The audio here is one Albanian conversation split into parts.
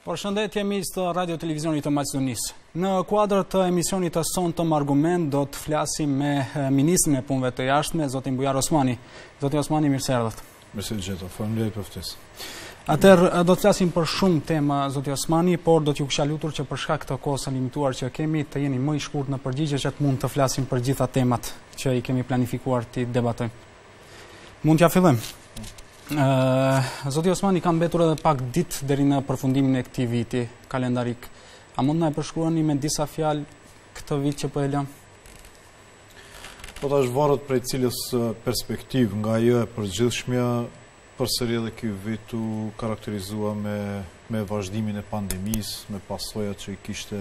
Përshëndetje miq të Radio Televizionit të Maqedonisë. Në kuadër të emisionit të sontëm Argument do të flasim me eh, ministrin e Punëve të Jashtme, zotin Bujar Osmani. Zoti Osmani, mirë se erdhët. Mirë se ju gjeta, faleminderit për ftesën. Atër, eh, do të flasim për shumë tema, Zoti Osmani, por do t'ju kësha lutur që për shkak të kohës së limituar që kemi, të jeni më i shkurt në përgjigje që të mund të flasim për gjitha temat që i kemi planifikuar t'i debatojmë. Mund t'ia fillojmë. Ëh, zoti Osmani ka mbetur edhe pak ditë deri në përfundimin e këtij viti kalendarik. A mund të na e përshkruani me disa fjalë këtë vit që po e lëmë? Po tash varet prej cilës perspektivë nga ajo e përgjithshmja, përsëri edhe ky vit u karakterizua me vazhdimin e pandemisë, me pasojat që i kishte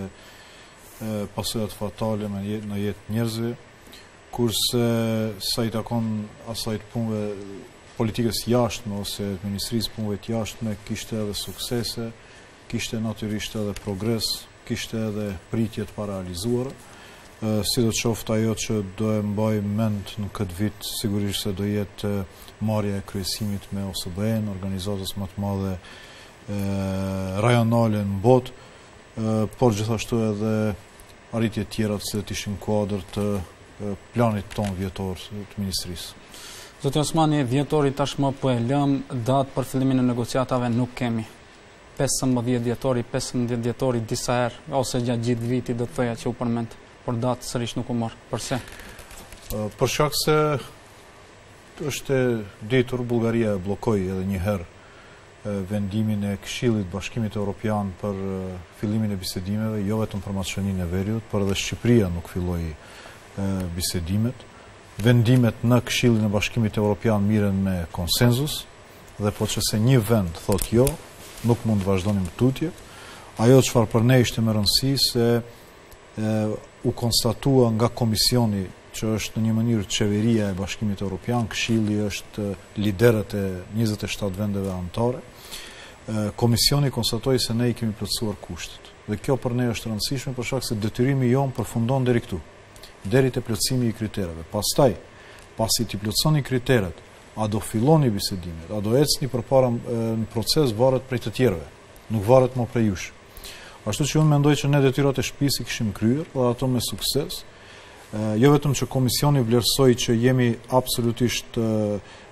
pasojat fatale në jetë njerëzve. Kurse sa i takon asaj të punëve politikës jashtme ose të Ministrisë së Punëve të Jashtme, kishte edhe suksese, kishte natyrisht edhe progres, kishte edhe pritje të parealizuara. Sidoqoftë ajo që do e mbaj mend në këtë vit, sigurisht se do jetë marrja e kryesimit me OSBE-në, organizatës më të madhe rajonale në botë, por gjithashtu edhe arritje tjera të cilat ishin në kuadër të planit tonë vjetor të Ministrisë. Zoti Osmani, dhjetori tashmë po e lëmë datë për fillimin e negociatave nuk kemi. 15 dhjetori, 15 dhjetori disa herë, ose gjatë gjithë vitit do të thoja që u përmend, por datë sërish nuk u mor. Përse? Për shkak se është e ditur, Bulgaria e bllokoi edhe njëherë vendimin e Këshillit të Bashkimit Evropian për fillimin e bisedimeve, jo vetëm për Maqedoninë e Veriut, por edhe Shqipëria nuk filloi bisedimet. Vendimet në Këshillin e Bashkimit Evropian merren me konsensus dhe po që se një vend thotë jo, nuk mund të vazhdonim tutje. Ajo çfarë për ne ishte me rëndësi se u konstatua nga komisioni që është në një mënyrë qeveria e bashkimit Europian, këshilli është liderët e 27 vendeve anëtare, komisioni konstatoi se ne i kemi plotësuar kushtet. Dhe kjo për ne është rëndësishme për shkak se detyrimi jonë përfundon deri këtu, deri te plotësimi i kritereve. Pastaj, pasi t'i plotësoni kriteret, a do filloni bisedimet, a do ecni përpara në proces varet prej të tjerëve, nuk varet më prej jush. Ashtu që unë mendoj që ne detyrat e shpisë i kishim kryer dhe ato me sukses, jo vetëm që komisioni vlerësoi që jemi absolutisht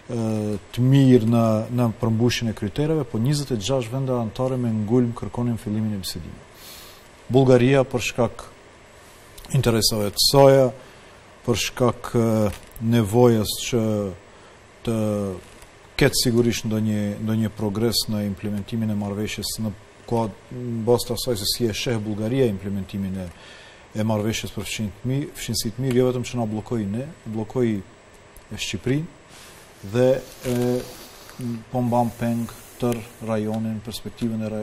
të mirë në, në përmbushjen e kritereve, po 26 vende anëtare me ngulm kërkonin fillimin e bisedime. Bulgaria për shkak interesave të saja, për shkak nevojës që të ketë sigurisht ndonjë ndonjë progres në implementimin e marrëveshjes në kuad në bazë të asaj se si e sheh Bullgaria implementimin e e marrëveshjes për fqinjtëmi, fqinjësi të mirë jo vetëm që na bllokoi ne, bllokoi Shqipërinë dhe e, po mban peng tër rajonin, perspektivën e,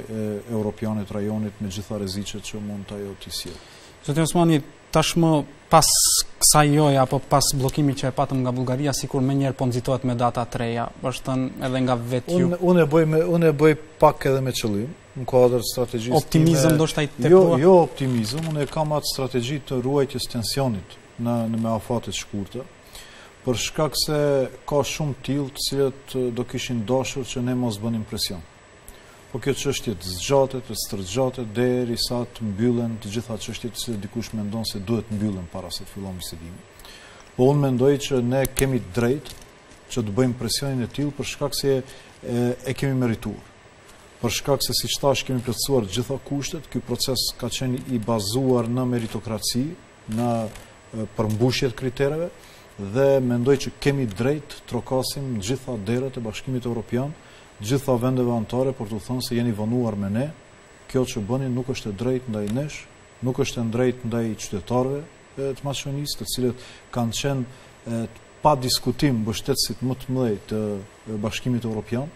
europiane të rajonit me gjitha rreziqet që mund të ajo të sjellë. Zoti Osmani, Tashmë pas kësaj joje apo pas bllokimit që e patëm nga Bullgaria, sikur menjëherë po nxitohet me data të reja, është thënë edhe nga vetë ju. Unë unë e bëj me unë e bëj pak edhe me qëllim në kuadër të strategjisë. Optimizëm do të thotë. Jo, jo optimizëm, unë e kam atë strategji të ruajtjes tensionit në në me afate të shkurta. Për shkak se ka shumë të tillë të cilët do kishin dashur që ne mos bënim presion. Po kjo çështje të zgjatet, të stërgjatet derisa të mbyllen të gjitha çështjet që dikush mendon se duhet të mbyllen para se të fillon bisedimi. Po unë mendoj që ne kemi të drejtë që të bëjmë presionin e tillë për shkak se e kemi merituar për shkak se siç thashë kemi plotësuar gjitha kushtet, ky proces ka qenë i bazuar në meritokraci, në përmbushje të kritereve, dhe mendoj që kemi drejtë të trokasim gjitha dyert e Bashkimit Europian, gjitha vendeve anëtare për t'u thënë se jeni vonuar me ne, kjo që bëni nuk është e drejtë ndaj nesh, nuk është e drejtë ndaj qytetarëve të Maqedonisë, të cilët kanë qenë pa diskutim mbështetësit më të mëdhenj të Bashkimit Evropian,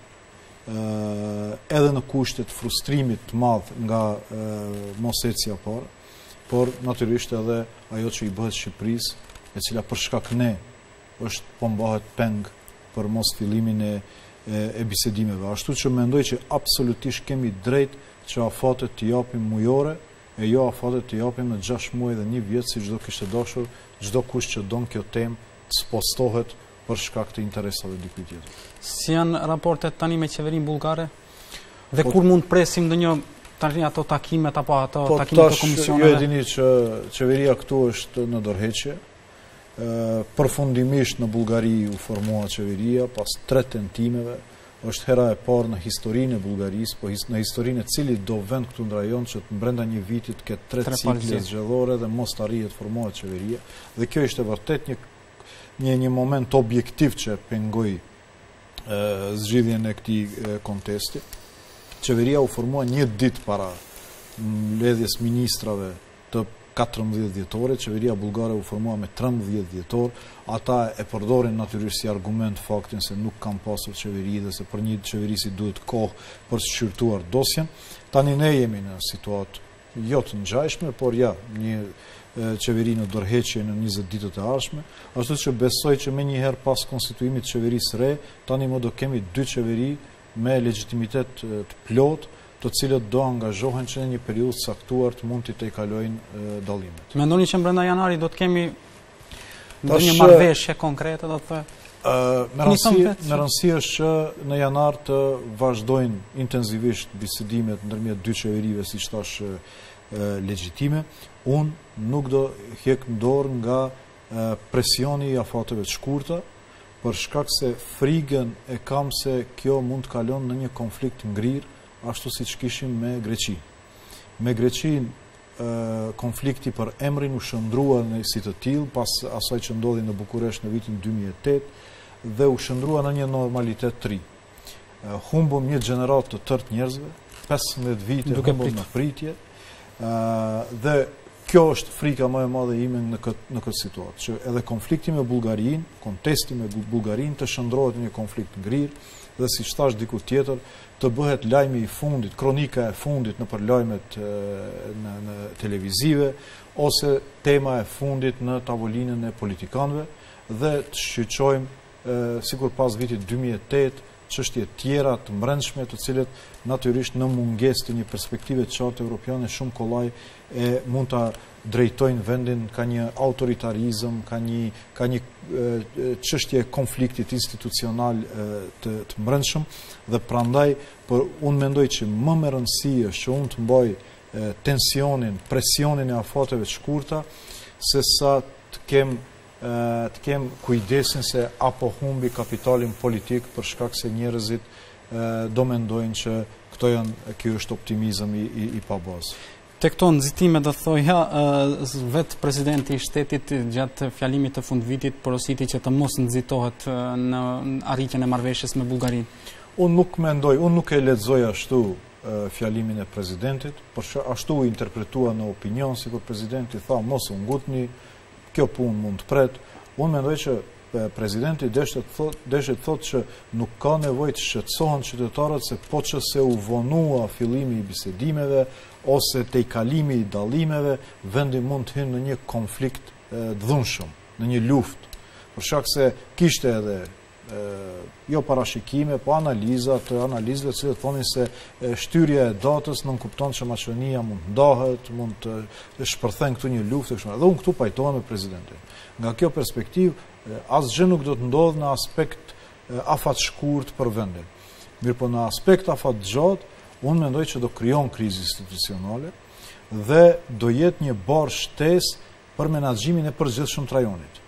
edhe në kushte të frustrimit të madh nga mosecja para, por natyrisht edhe ajo që i bëhet Shqipërisë, e cila për shkak neve është po mbahet peng për mosfillimin e e bisedimeve. Ashtu që mendoj që absolutisht kemi drejtë që afatet t'i japim mujore, e jo afatet t'i japim në 6 muaj dhe një vjet siç do kishte dashur, çdokush që don kjo temë të spostohet për shkak të interesave dikujt tjetër. Si janë raportet tani me qeverinë bullgare? Dhe po kur mund presim dhe një tani ato takimet apo ato potakimet të komisioneve? Po tash, ju e dini që qeveria këtu është në dorëheqje, Përfundimisht në Bullgari u formua qeveria pas tre tentimeve, është hera e parë në historinë e Bullgarisë, po në historinë e cilido vend këtu në rajon që të mbrenda një viti të ketë tre cikle zgjedhore dhe mos të arrihet të formohet qeveria, dhe kjo ishte vërtet një një një moment objektiv që pengoi zgjidhjen e këtij kontesti. Qeveria u formua një ditë para mbledhjes ministrave Të katërmbëdhjetë dhjetorit, qeveria bullgare u formua me trembëdhjetë dhjetor. Ata e përdorin natyrisht si argument faktin se nuk kanë pasur qeveri dhe se për një qeverie i duhet kohë për të shqyrtuar dosjen. Tani ne jemi në situatë jo të ngjajshme, por ja, një qeveri në dorëheqje në njëzet ditët e ardhshme, ashtu që besoj që menjëherë pas konstituimit të qeverisë së re, tani më do kemi dy qeveri me legjitimitet të plotë, të cilët do angazhohen që në një periudhë të caktuar të mund t'i tejkalojnë dallimet. Mendoni që brenda janarit do të kemi ndonjë marrëveshje konkrete, do të thotë? Me rëndësi, me rëndësi është që në janar të vazhdojnë intensivisht bisedimet ndërmjet dy qeverive siç thashë legjitime. Unë nuk do hek dorë nga presioni i afateve të shkurta, për shkak se frigën e kam se kjo mund të kalon në një konflikt ngrirë ashtu siç kishim me Greqinë. Me Greqinë konflikti për emrin u shëndrua si të tillë pas asaj që ndodhi në Bukuresht në vitin dy mijë e tetë dhe u shëndrua në një normalitet të ri. humbëm një gjeneratë të tërtë njerëzve, 15 vite humbëm në pritje, dhe kjo është frika më e madhe ime në këtë, në këtë situatë, që edhe konflikti me Bulgarinë, kontesti me Bulgarinë të shëndrohet një konflikt ngrirë, dhe siç thashë diku tjetër, të bëhet lajmi i fundit, kronika e fundit nëpër lajmet në, në televizive, ose tema e fundit në tavolinën e politikanve, dhe të shqyrtojmë sikur pas vitit dy mijë e tetë, çështje tjera të mbrendshme të cilët natyrisht në mungesë të një perspektive të qartë europiane shumë kollaj e mund ta drejtojnë vendin kah një autoritarizëm, kah një, kah një çështje e konfliktit institucional të të mbrendshëm dhe prandaj por unë mendoj që më me rëndësi është që unë të mbaj tensionin, presionin e afateve të shkurta se sa të kem të kem kujdesin se a po humbi kapitalin politik për shkak se njerëzit do mendojnë që këto janë ky është optimizëm i i, i pabazë. Te këto nxitime do thoja vetë presidenti i shtetit gjatë fjalimit të fundvitit porositi që të mos nxitohet në arritjen e marrëveshjes me Bullgarinë. Unë nuk mendoj, unë nuk e lexoj ashtu fjalimin e presidentit, por ashtu u interpretua në opinion sikur presidenti tha mos u ngutni, kjo punë mund të pret, unë mendoj që presidenti deshte të thotë, deshte të thotë që nuk ka nevojë të shqetësohen qytetarët se po qe se u vonua fillimi i bisedimeve ose tejkalimi i dallimeve, vendi mund të hyn në një konflikt të dhunshëm, në një luftë. Për shkak se kishte edhe jo parashikime, po analiza të analizave të cilat thonin se shtyrja e datës nënkupton që Maqedonia mund të ndahet, mund të shpërthen këtu një luftë e kështu me. Dhe unë këtu pajtohem me presidentin. Nga kjo perspektivë, asgjë nuk do të ndodhë në aspekt afatshkurt për vendin. Mirëpo në aspekt afatgjatë, unë mendoj që do krijon krizë institucionale dhe do jetë një barrë shtesë Për menaxhimin e përgjithshëm të rajonit.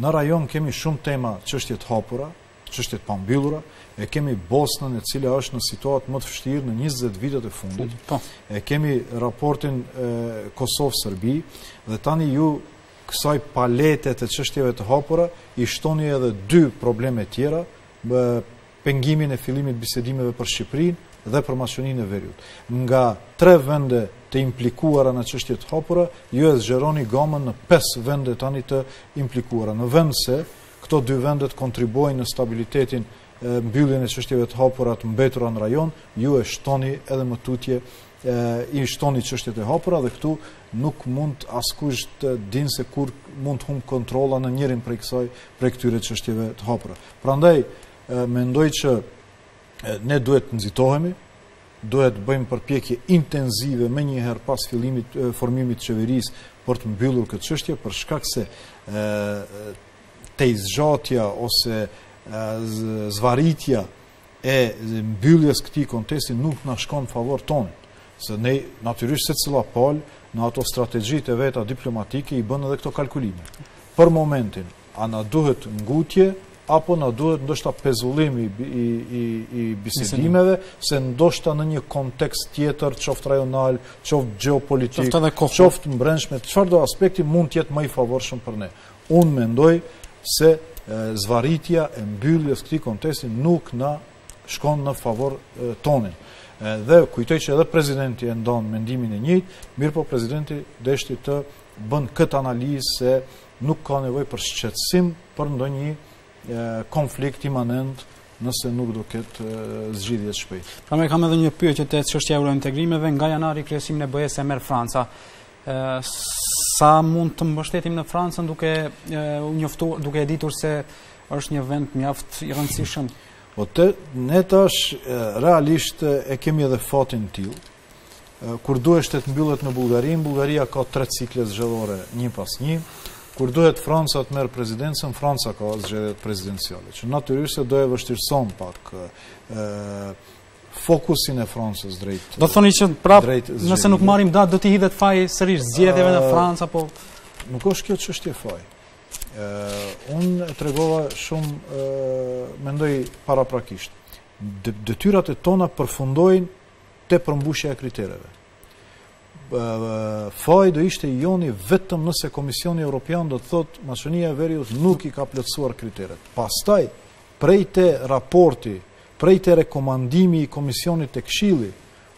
Në rajon kemi shumë tema, çështje të hapura, çështje të pambyllura, e kemi Bosnën e cila është në situatë më të vështirë në 20 vitet e fundit, po. e kemi raportin Kosovë-Serbi, dhe tani ju kësaj palete të çështjeve të hapura, i shtoni edhe dy probleme tjera, pengimin e fillimit të bisedimeve për Shqipërinë dhe për Maqedoninë e Veriut. Nga tre vende të implikuara në çështje të hapura, ju e zgjeroni gamën në pesë vende tani të implikuara. Në vend se këto dy vende të kontribuojnë në stabilitet e mbylljen e çështjeve të hapura të mbetura në rajon, ju e shtoni edhe më tutje i shtoni çështjet e hapura dhe këtu nuk mund askush të dinë se kur mund të humb kontrolla në njërin prej kësaj prej këtyre çështjeve të hapura. Prandaj mendoj që ne duhet të nxitohemi, duhet të bëjmë përpjekje intensive menjëherë pas fillimit formimit të qeverisë për të mbyllur këtë çështje për shkak se ë tejzgjatja ose zvaritja e mbylljes këtij kontesti nuk na shkon favor ton, se ne natyrisht secila palë në ato strategjitë e veta diplomatike i bën edhe këto kalkulime. Për momentin, a na duhet ngutje apo na duhet ndoshta pezullim i i i, i bisedimeve se ndoshta në një kontekst tjetër, qoftë rajonal, qoftë gjeopolitik, qoftë, qoftë mbrendshme, çfarëdo aspekti mund të jetë më i favorshëm për ne. Unë mendoj se zvaritja e mbylljes këtij kontesti nuk na shkon në favor tonin. Dhe kujtoj që edhe prezidenti e ndan mendimin e njëjtë, mirëpo prezidenti deshti të bën këtë analizë se nuk ka nevojë për shqetësim për ndonjë konflikt imanent nëse nuk do ketë zgjidhje të shpejtë. Pra me kam edhe një pyetje te çështja e eurointegrimeve, nga janari kryesimin e BE-së e merr Franca. sa mund të mbështetim në Francën duke u njoftuar, duke e ditur se është një vend mjaft i rëndësishëm. Po te ne tash realisht e kemi edhe fatin e tillë. Kur duheshte të mbyllet me Bullgarinë, Bullgaria ka tre cikle zgjedhore një pas një. Kur duhet Franca të merr presidencën, Franca ka zgjedhjet presidenciale, që natyrisht se do e vështirëson pak ë fokusin e Francës drejt Do thoni që prap nëse nuk marrim datë do t'i hidhet faji sërish zgjedhjeve në Francë apo nuk është kjo çështje faji. Ë unë e tregova shumë mendoj paraprakisht. Detyrat e tona përfundojnë te përmbushja e kritereve. Faji do ishte joni vetëm nëse Komisioni Evropian do të thoshte Maqedonia e Veriut nuk i ka plotësuar kriteret. Pastaj Prej te raporti, prej te rekomandimi i Komisionit te Këshilli,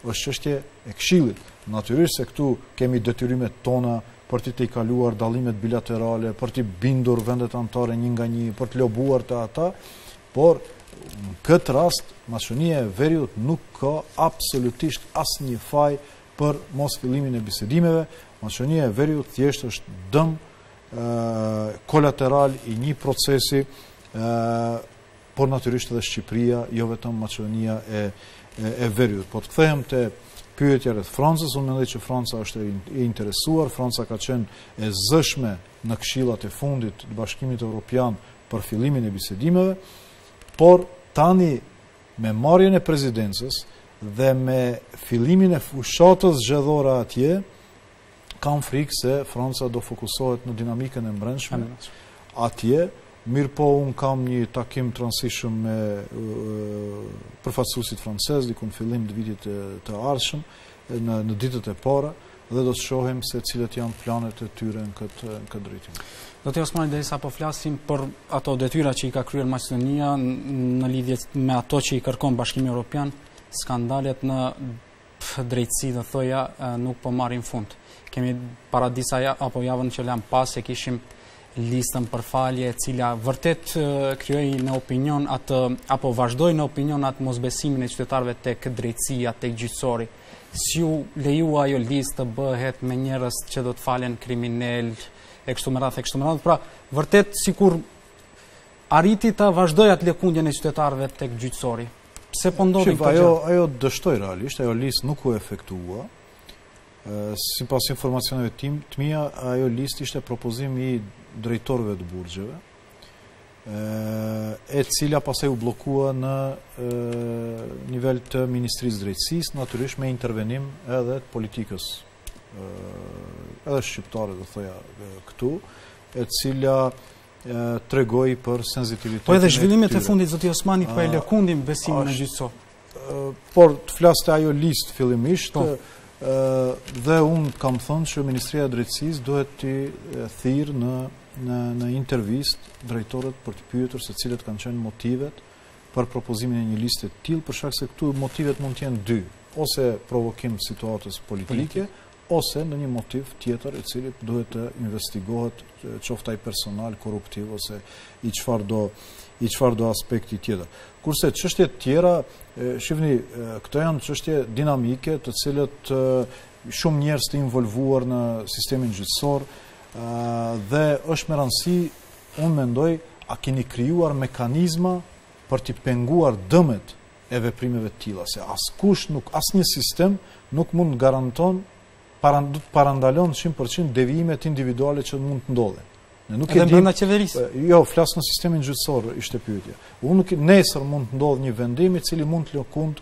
është çështje e Këshillit. Natyrisht se këtu kemi detyrimet tona për t'i tejkaluar dallimet bilaterale, për t'i bindur vendet anëtare një nga një, për të lobuar te ata, por në këtë rast Maqedonia e Veriut nuk ka absolutisht asnjë faj për mosfillimin e bisedimeve. Maqedonia e Veriut thjesht është dëm kolateral i një procesi, por natyrisht edhe Shqipëria, jo vetëm Maqedonia e, e veriut. Po të kthehem te pyetja rreth Francës, unë mendoj që Franca është e interesuar, Franca ka qenë e zëshme në këshillat e fundit të Bashkimit Evropian për fillimin e bisedimeve, por tani me marrjen e prezidencës dhe me fillimin e fushatës zgjedhore atje, Kam frikë se Franca do fokusohet në dinamikën e mbrendshme atje, mirëpo unë kam një takim transishëm me përfaqësusit francez, diku në fillim të vitit të ardhshëm, në, në ditët e para, dhe do të shohim se cilat janë planet e tyre në këtë, në këtë drejtim. Zoti Osmani, derisa po flasim për ato detyra që i ka kryer Maqedonia në lidhje me ato që i kërkon bashkimi Europian, skandalet në drejtësi do thoja nuk po marrin fund. Kemi para disa ja, apo javën që lamë pas e kishim listën për falje e cila vërtet krijoi në opinion atë apo vazhdoi në opinion atë mosbesimin e qytetarëve tek drejtësia, tek gjyqësori. Si u lejua ajo listë të bëhet me njerëz që do të falen kriminelë e kështu me radhë e kështu me radhë. Pra, vërtet sikur Arriti ta vazhdojë atë lëkundjen e qytetarëve tek gjyqësori. Pse po ndodh kjo gjë? Ajo dështoi realisht, ajo listë nuk u efektua. Sipas informacioneve të m, të mia, ajo listë ishte propozim i drejtorëve të burgjeve, e cila pastaj u blokua në nivel të Ministrisë Drejtësisë, natyrisht me intervenim edhe të politikës, edhe shqiptare do thoja këtu, e cila tregoj për senzitivitetin e tyre. Po edhe zhvillimet e fundit, zoti Osmani, po e lëkundin besimin në gjyqësor. Por të flas te ajo listë fillimisht, po. dhe unë kam thënë që Ministria e Drejtësisë duhet t'i thirrë në intervistë drejtorët për t'i pyetur se cilat kanë qenë motivet për propozimin e një liste të tillë, për shak se këtu motivet mund të jenë dy, ose provokim situatës politike, ose ndonjë motiv tjetër i cili duhet të investigohet qoftë ai personal korruptiv ose i çfarëdo i çfarëdo aspekti tjetër. Kurse çështje të tjera, shihni, këto janë çështje dinamike, të cilat shumë njerëz të involvuar në sistemin gjyqësor dhe është me rëndësi, unë mendoj, a keni krijuar mekanizma për t'i penguar dëmet e veprimeve të tilla, se askush nuk, asnjë sistem nuk mund të garanton para do të parandalon 100% devijimet individuale që mund të ndodhin. Ne nuk e dimë. Edhe qeverisë. Jo, flas në sistemin gjyqësor, ishte pyetja. Unë nuk nesër mund të ndodh një vendim i cili mund të lëkund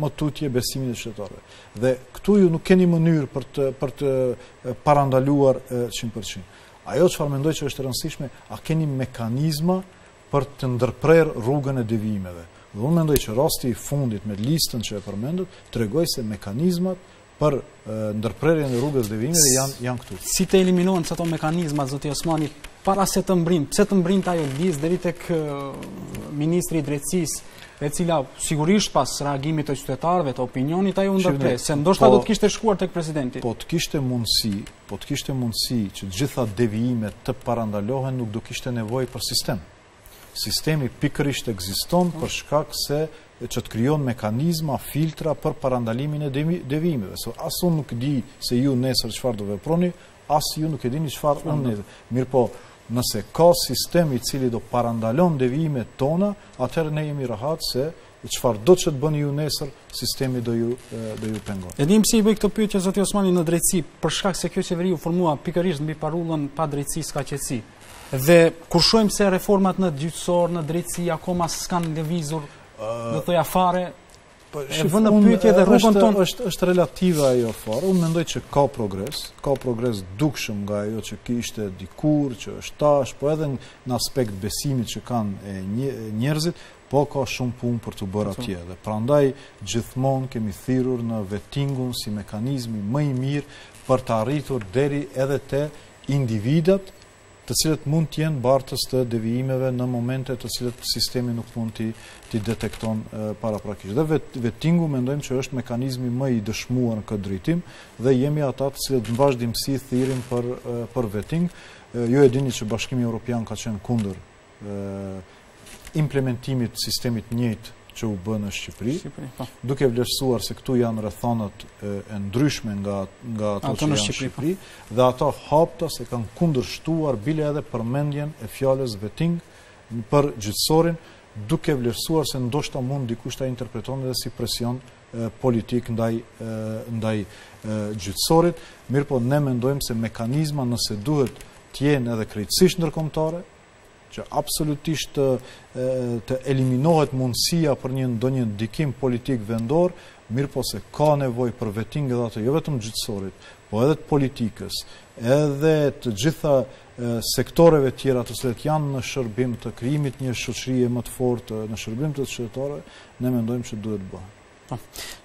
më tutje besimin e qytetarëve. Dhe këtu ju nuk keni mënyrë për të për të parandaluar 100%. Ajo çfarë mendoj që është e rëndësishme, a keni mekanizma për të ndërprerë rrugën e devijimeve dhe unë mendoj që rasti i fundit me listën që e përmendët tregoi se mekanizmat për ndërprerjen e rrugës devijimeve janë janë këtu. Si të eliminohen ato mekanizma zoti Osmani para se të mbërrin, pse të mbërrin ajo listë deri tek ministria e drejtësisë e cila sigurisht pas reagimit të qytetarëve të opinionit ajo u ndërpre, se ndoshta po, do të kishte shkuar tek presidenti. Po të kishte mundësi, Po të kishte mundësi që të gjitha devijimet të parandalohen, nuk do kishte nevojë për sistem. Sistemi pikërisht ekziston për shkak se që të krijon mekanizma, filtra për parandalimin e devijimeve. Se as unë nuk di se ju nesër çfarë do veproni, as ju nuk e dini çfarë unë nesër. Mirëpo, nëse ka sistem i cili do parandalon devijimet tona, atëherë ne jemi rahat se Çfarëdo që të bëni ju nesër, sistemi do ju do ju pengon. E dini pse i bëj këto pyetje zoti Osmani në drejtësi, për shkak se kjo qeveri u formua pikërisht mbi parullën pa drejtësi s'ka qetësi. Dhe kur shohim se reformat në gjyqësor, në drejtësi akoma s'kanë lëvizur, do të thoja fare, Po, e vënë në pyetje dhe rrugën tonë është është relative ajo fare. Unë mendoj që ka progres, ka progres dukshëm nga ajo që kishte dikur, që është tash, po edhe në aspekt besimit që kanë njerëzit, Po ka shumë punë për t'u bërë atje dhe prandaj gjithmonë kemi thirrur në vettingun si mekanizmi më i mirë për të arritur deri edhe te individët të cilët mund të jenë bartës të devijimeve në momente të cilët sistemi nuk mund t'i t'i detekton paraprakisht. Dhe vettingu mendojmë që është mekanizmi më i dëshmuar në këtë drejtim dhe jemi ata të cilët në vazhdimësi thirrim për për vetting. Ju e dini që Bashkimi Evropian ka qenë kundër implementimit të sistemit të njëjtë që u bë në Shqipëri, po. duke vlerësuar se këtu janë rrethanat e ndryshme nga nga ato që janë në Shqipëri, po. Shqipëri dhe ata haptas e kanë kundërshtuar bile edhe përmendjen e fjalës vetting për gjyqësorin, duke vlerësuar se ndoshta mund dikush ta interpreton edhe si presion politik ndaj ndaj gjyqësorit, mirëpo ne mendojmë se mekanizma nëse duhet të jenë edhe krejtësisht ndërkombëtare, që absolutisht të, të eliminohet mundësia për një ndonjë ndikim politik vendor, mirëpo se ka nevojë për vetting dhe atë jo vetëm gjyqësorit, po edhe të politikës, edhe të gjitha sektoreve tjera të cilët janë në shërbim të krijimit një shoqërie më të fortë në shërbim të të qytetarëve, ne mendojmë që duhet të bëhet. Po.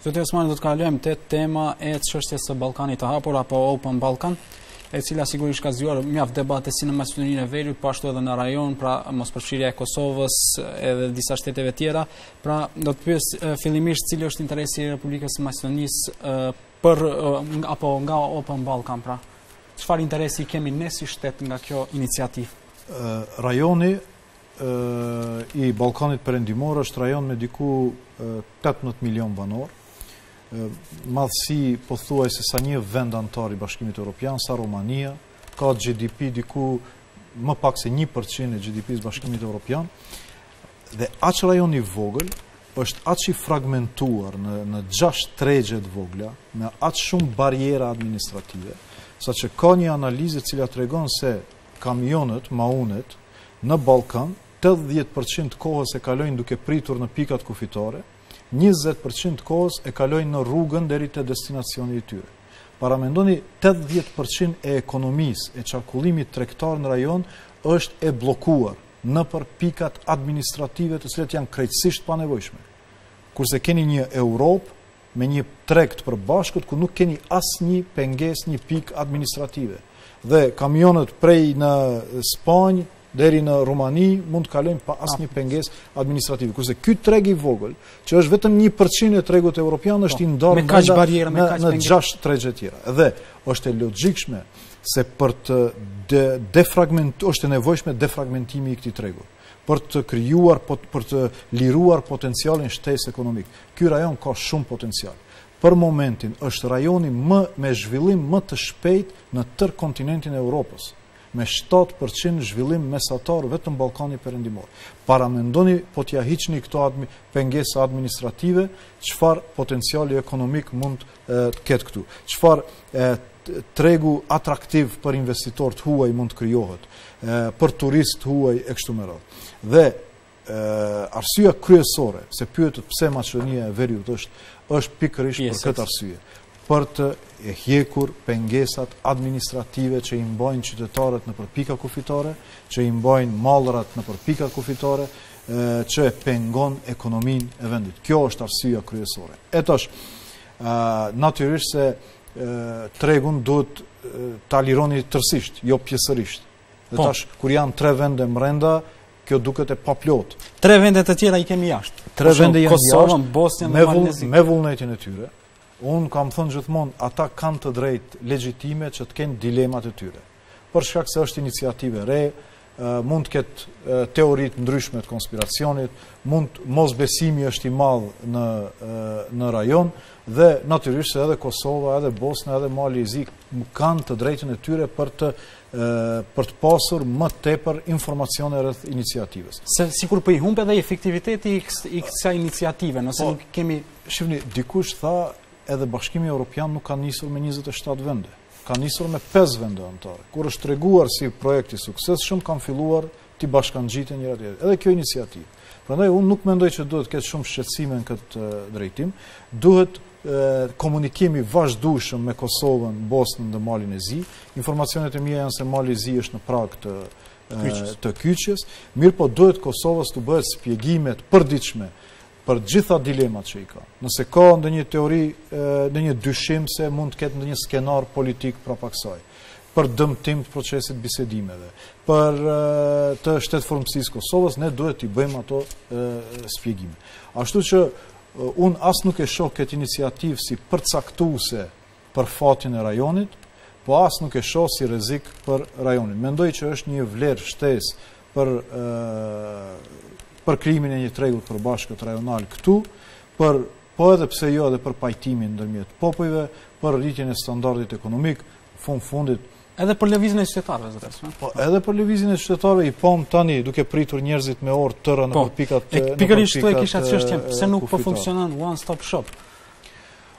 Zoti Osmani do të kalojmë te tema e çështjes së Ballkanit të Hapur apo Open Balkan, e cila sigurisht ka zgjuar mjaft debate si në Maqedoninë e Veriut, po ashtu edhe në rajon, pra mos përfshirja e Kosovës edhe disa shteteve tjera. Pra do të pyes fillimisht cili është interesi i Republikës së Maqedonisë për apo nga Open Balkan, pra çfarë interesi kemi ne si shtet nga kjo iniciativë? Rajoni i Ballkanit Perëndimor është rajon me diku 18 milionë banorë, madhësi pothuajse sa një vend anëtar i Bashkimit Europian, sa Rumania, ka GDP diku më pak se 1% e GDP-së Bashkimit Europian, dhe aq rajon i vogël, është aq i fragmentuar në, në gjashtë tregje të vogla, me aq shumë barriera administrative, saqë ka një analizë e cila tregon se Kamionët, maunet, në Ballkan, tetëdhjetë për qind të kohës e kalojnë duke pritur në pikat kufitore, njëzet për qind të kohës e kalojnë në rrugën deri te destinacioni i tyre. Paramendoni tetëdhjetë për qind e ekonomisë, e qarkullimit tregtar në rajon është e bllokuar nëpër pikat administrative të cilat janë krejtësisht panevojshme. Kurse keni një Europë me një treg të përbashkët ku nuk keni asnjë pengesë, një pikë administrative. Dhe kamionët prej në Spanjë deri në Rumani mund të kalojnë pa asnjë pengesë administrative. Kurse ky treg i vogël, që është vetëm 1% e tregut evropian, po, është i ndarë në në 6 tregje të tjera. Dhe është e logjikshme se për të defragmentuar është e nevojshme defragmentimi i këtij tregut. për të krijuar, për, po, për të liruar potencialin shtesë ekonomik. Ky rajon ka shumë potencial. Për momentin është rajoni më me zhvillim më të shpejt në tërë kontinentin e Europës me 7% zhvillim mesatar vetëm Ballkani Perëndimor. Paramendoni po t'ia hiqni këto admi, pengesa administrative, çfarë potenciali ekonomik mund të ketë këtu. Çfarë tregu atraktiv për investitorë të huaj mund të krijohet, për turistë të huaj e kështu me radhë. Dhe arsyeja kryesore se pyetët pse Maqedonia e Veriut është është pikërisht për këtë arsye, për të hjekur pengesat administrative që i mbajnë qytetarët nëpër pika kufitare, që i mbajnë mallrat nëpër pika kufitare, që e pengon ekonominë e vendit. Kjo është arsyeja kryesore. E tash, natyrisht se tregun duhet ta lironi tërësisht, jo pjesërisht. Dhe po. tash, kur janë tre vende mrenda, kjo duket e paplotë. Tre vende të tjera i kemi jashtë. Tre vende jashtë, Kosovën, Bosnjën dhe Malin e Zi. Me vullnetin e tyre, unë kam thënë gjithmonë, ata kanë të drejtë legjitime që të kenë dilemat e tyre. Për shkak se është iniciativë e re, mund të ketë teori të ndryshme të konspiracionit, mund mosbesimi është i madh në në rajon dhe natyrisht se edhe Kosova, edhe Bosna, edhe Mali i Zi kanë të drejtën e tyre për të për të pasur më tepër informacione rreth iniciativës. Se sikur po i humb edhe efektiviteti i kësaj iniciative, nëse po, nuk kemi shihni dikush tha edhe Bashkimi Evropian nuk ka nisur me 27 vende. Ka nisur me pesë vende anëtare. Kur është treguar si projekt i suksesshëm, kanë filluar të bashkangjiten njëra tjetrën. Edhe kjo iniciativë. Prandaj unë nuk mendoj që duhet të ketë shumë shqetësime në këtë drejtim. Duhet komunikim i vazhdueshëm me Kosovën, Bosnën dhe Malin e Zi. Informacionet e mia janë se Mali i Zi është në prag të të kyçjes. Mirëpo duhet Kosovës t'i bëhet shpjegim i përditshëm për të gjitha dilemat që i ka. Nëse ka ndonjë teori, ndonjë dyshim se mund të ketë ndonjë skenar politik prapa kësaj, për dëmtim të procesit bisedimeve, për të shtetformësisë Kosovës, ne duhet t'i bëjmë ato shpjegime. Ashtu që unë as nuk e shoh këtë iniciativë si përcaktuse për fatin e rajonit, po as nuk e shoh si rrezik për rajonin. Mendoj që është një vlerë shtesë për për krijimin e një tregu të përbashkët rajonal këtu, për po edhe pse jo edhe për pajtimin ndërmjet popujve, për rritjen e standardit ekonomik, fund fundit, Edhe për lëvizjen e qytetarëve zoti. Po edhe për lëvizjen e qytetarëve i pam tani duke pritur njerëzit me orë të tëra në po, pikat e pikërisht këtu e kisha çështjen pse nuk po funksionon one stop shop.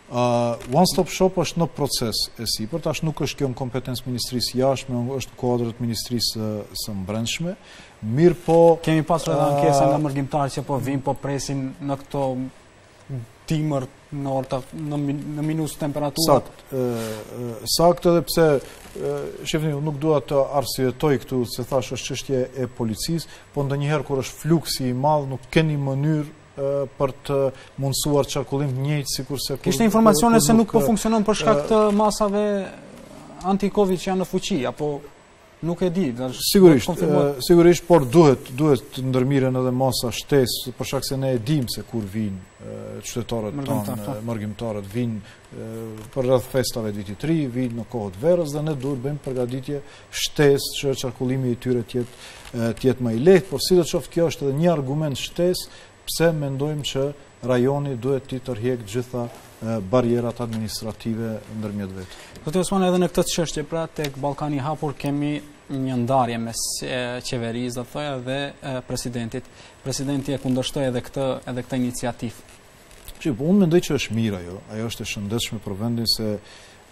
One Stop Shop është në proces e si, për tash nuk është kjo në kompetencë ministrisë jashtme, është kuadër të ministrisë së brendshme, mirëpo... Kemi pasur edhe ankesa nga mërgimtarë që po vijnë, po presin në këtë dimër në orta, në minus temperaturat. Sakt, sakt edhe pse, shifni, nuk dua ta arsyetoj këtu, se thashë është çështje e policisë, po ndonjëherë kur është fluksi i madh, nuk keni mënyrë për të mundësuar qarkullim të njëjtë sikurse... Kishte informacione se nuk po funksionon për shkak të masave anti-Covid që janë në fuqi, apo nuk e di. Sigurisht, sigurisht, por duhet, duhet të ndërmerren edhe masa shtesë, për shkak se ne e dimë se kur vijnë qytetarët tanë, po. mërgimtarët, vijnë përreth festave të Vitit të Ri, vijnë në kohë të verës dhe ne duhet bëjmë përgatitje shtesë që qarkullimi i tyre të jetë të jetë më i lehtë, por sidoqoftë kjo është edhe një argument shtesë pse mendojmë që rajoni duhet t'i tërheqë gjitha barrierat administrative ndërmjet vete. Zoti Osmani edhe në këtë çështje pra tek Ballkani i hapur kemi një ndarje mes qeverisë, do të thoja dhe presidentit. Presidenti e kundërshtoi edhe këtë edhe këtë iniciativë. Epo unë mendoj që është mirë ajo, ajo është e shëndetshme për vendin se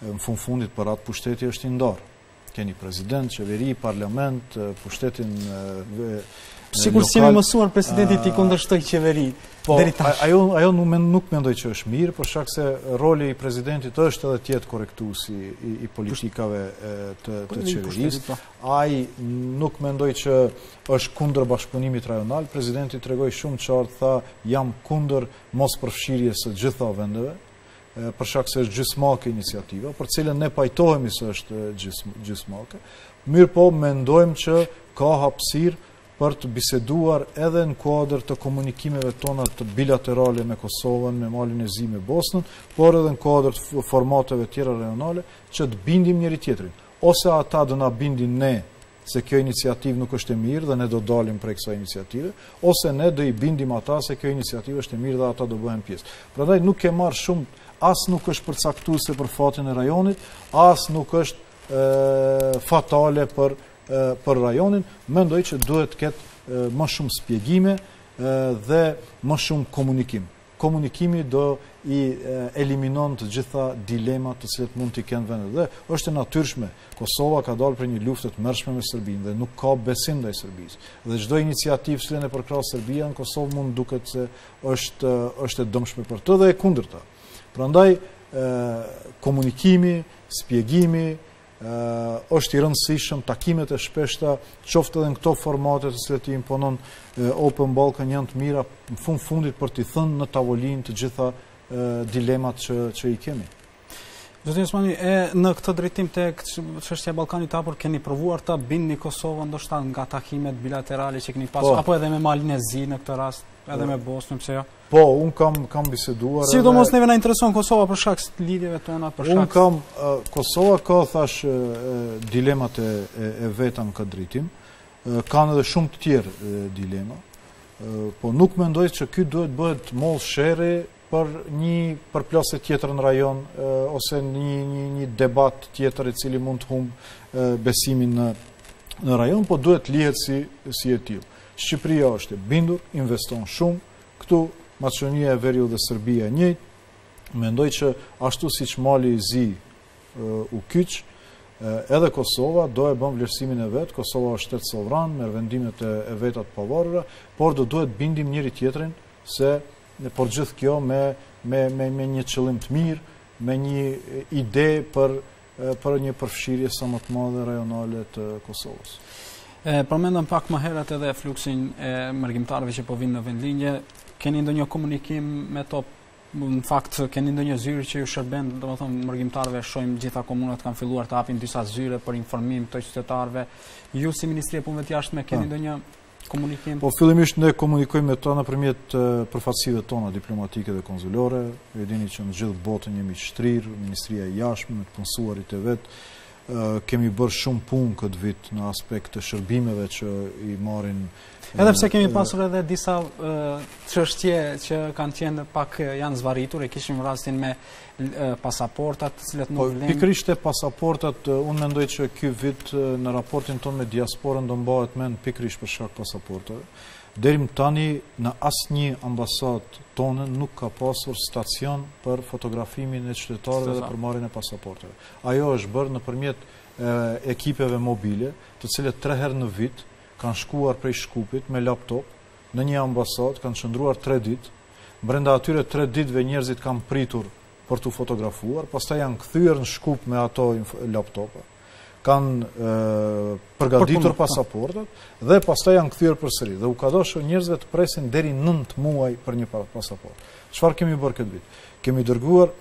në fund fundit për atë pushteti është i ndarë. Keni president, qeveri, parlament, pushtetin dhe Sikur si me mësuar presidenti ta kundërshtojë qeverinë. Po, ajo unë mendoj që është mirë, për shkak se roli i presidentit është edhe të jetë korrektuesi i politikave të qeverisë. Po. Ai nuk mendoj që është kundër bashkëpunimit rajonal. Presidenti tregoi shumë qartë, tha jam kundër mospërfshirjes së gjitha vendeve, për shkak se është gjysmake iniciativa, për cilën ne pajtohemi se është gjysmake, mirëpo mendojmë që ka hapësirë për të biseduar edhe në kuadër të komunikimeve tona të bilaterale me Kosovën, me Malin e Zi, me Bosnën, por edhe në kuadër të formateve tjera regionale, që të bindim njëri tjetrin. Ose ata do na bindin ne se kjo iniciativë nuk është e mirë dhe ne do dalim prej kësaj iniciative, ose ne do i bindim ata se kjo iniciativë është e mirë dhe ata do bëhen pjesë. Prandaj nuk e marr shumë, as nuk është përcaktuese për fatin e rajonit, as nuk është e, fatale për e, për rajonin, mendoj që duhet të ketë më shumë shpjegime e, dhe më shumë komunikim. Komunikimi do i eliminon të gjitha dilemat të cilat mund t'i kenë vendet. Dhe është e natyrshme, Kosova ka dalë prej një lufte të tmerrshme me Serbinë dhe nuk ka besim ndaj Serbisë. Dhe çdo iniciativë cilën e përkrah Serbia në Kosovë mund duket se është, është e dëmshme për të dhe e kundërta. Prandaj, komunikimi, shpjegimi, është i rëndësishëm takimet e shpeshta, qoftë edhe në këto formate të cilat i imponon Open Balkan janë të mira në fund fundit për t'i thënë në tavolinë të gjitha dilemat që që i kemi. Zoti Osmani, e në këtë drejtim te çështja e Ballkanit të hapur keni provuar ta bindni Kosovën ndoshta nga takimet bilaterale që keni pasur po. apo edhe me Malin e Zi në këtë rast, edhe me Bosnën, pse jo? Ja? Po, unë kam, kam biseduar... Sidomos neve na intereson Kosova për shkak të lidhjeve tona, për shak... Unë kam... Kosova ka, thashë, dilemat e, e veta në këtë drejtim. Kanë edhe shumë të tjerë dilema. Po nuk mendoj që kjo duhet bëhet mollë sherri për një përplasje tjetër në rajon, ose një, një, një debat tjetër i cili mund të humbë besimin në, në rajon, po duhet lihet si, si e tillë. Shqipëria është e bindur, investon shumë këtu, Maqedonia e Veriut dhe Serbia e njëjtë. Mendoj që ashtu siç Mali i Zi u kyç, edhe Kosova do e bën vlerësimin e vet, Kosova është shtet sovran, merr vendimet e, e veta të pavarura, por do duhet bindim njëri tjetrin se por gjithë kjo me me me me një qëllim të mirë, me një ide për për një përfshirje sa më të madhe rajonale të Kosovës. E përmendëm pak më herët edhe fluksin e mërgimtarëve që po vijnë në vendlindje. Keni ndonjë komunikim me to? Në fakt keni ndonjë zyrë që u shërben, domethënë mërgimtarëve shohim gjitha komunat kanë filluar të hapin disa zyre për informim të qytetarëve. Ju si Ministri e Punëve të Jashtme keni po. ndonjë komunikim? Po, fillimisht ne komunikojmë me ta nëpërmjet përfaqësive tona diplomatike dhe konsullore, e dini që në gjithë botën jemi shtrirë, Ministria e Jashtme, me të punësuarit e vet, kemi bërë shumë punë këtë vit në aspekt të shërbimeve që i marrin... Edhe pse kemi pasur edhe disa çështje që kanë qenë pak janë zvaritur, e kishim rastin me pasaportat të cilat nuk po, vlejnë... Pikërisht te pasaportat, unë mendoj që ky vit në raportin tonë me diasporën do mbahet mend pikërisht për shkak të pasaportave. Deri tani në asnjë ambasadë tonë nuk ka pasur stacion për fotografimin e qytetarëve dhe për marrjen e pasaportave. Ajo është bërë nëpërmjet ekipeve mobile, të cilat tre herë në vit kanë shkuar prej Shkupit me laptop në një ambasadë, kanë qëndruar tre ditë, Brenda atyre tre ditëve njerëzit kanë pritur për t'u fotografuar, pastaj janë kthyer në Shkup me ato laptopa, kanë përgatitur pasaportat dhe pastaj janë kthyer përsëri. Dhe u ka dashur njerëzve të presin deri 9 muaj për një pasaportë. Çfarë kemi bërë këtë vit? Kemi dërguar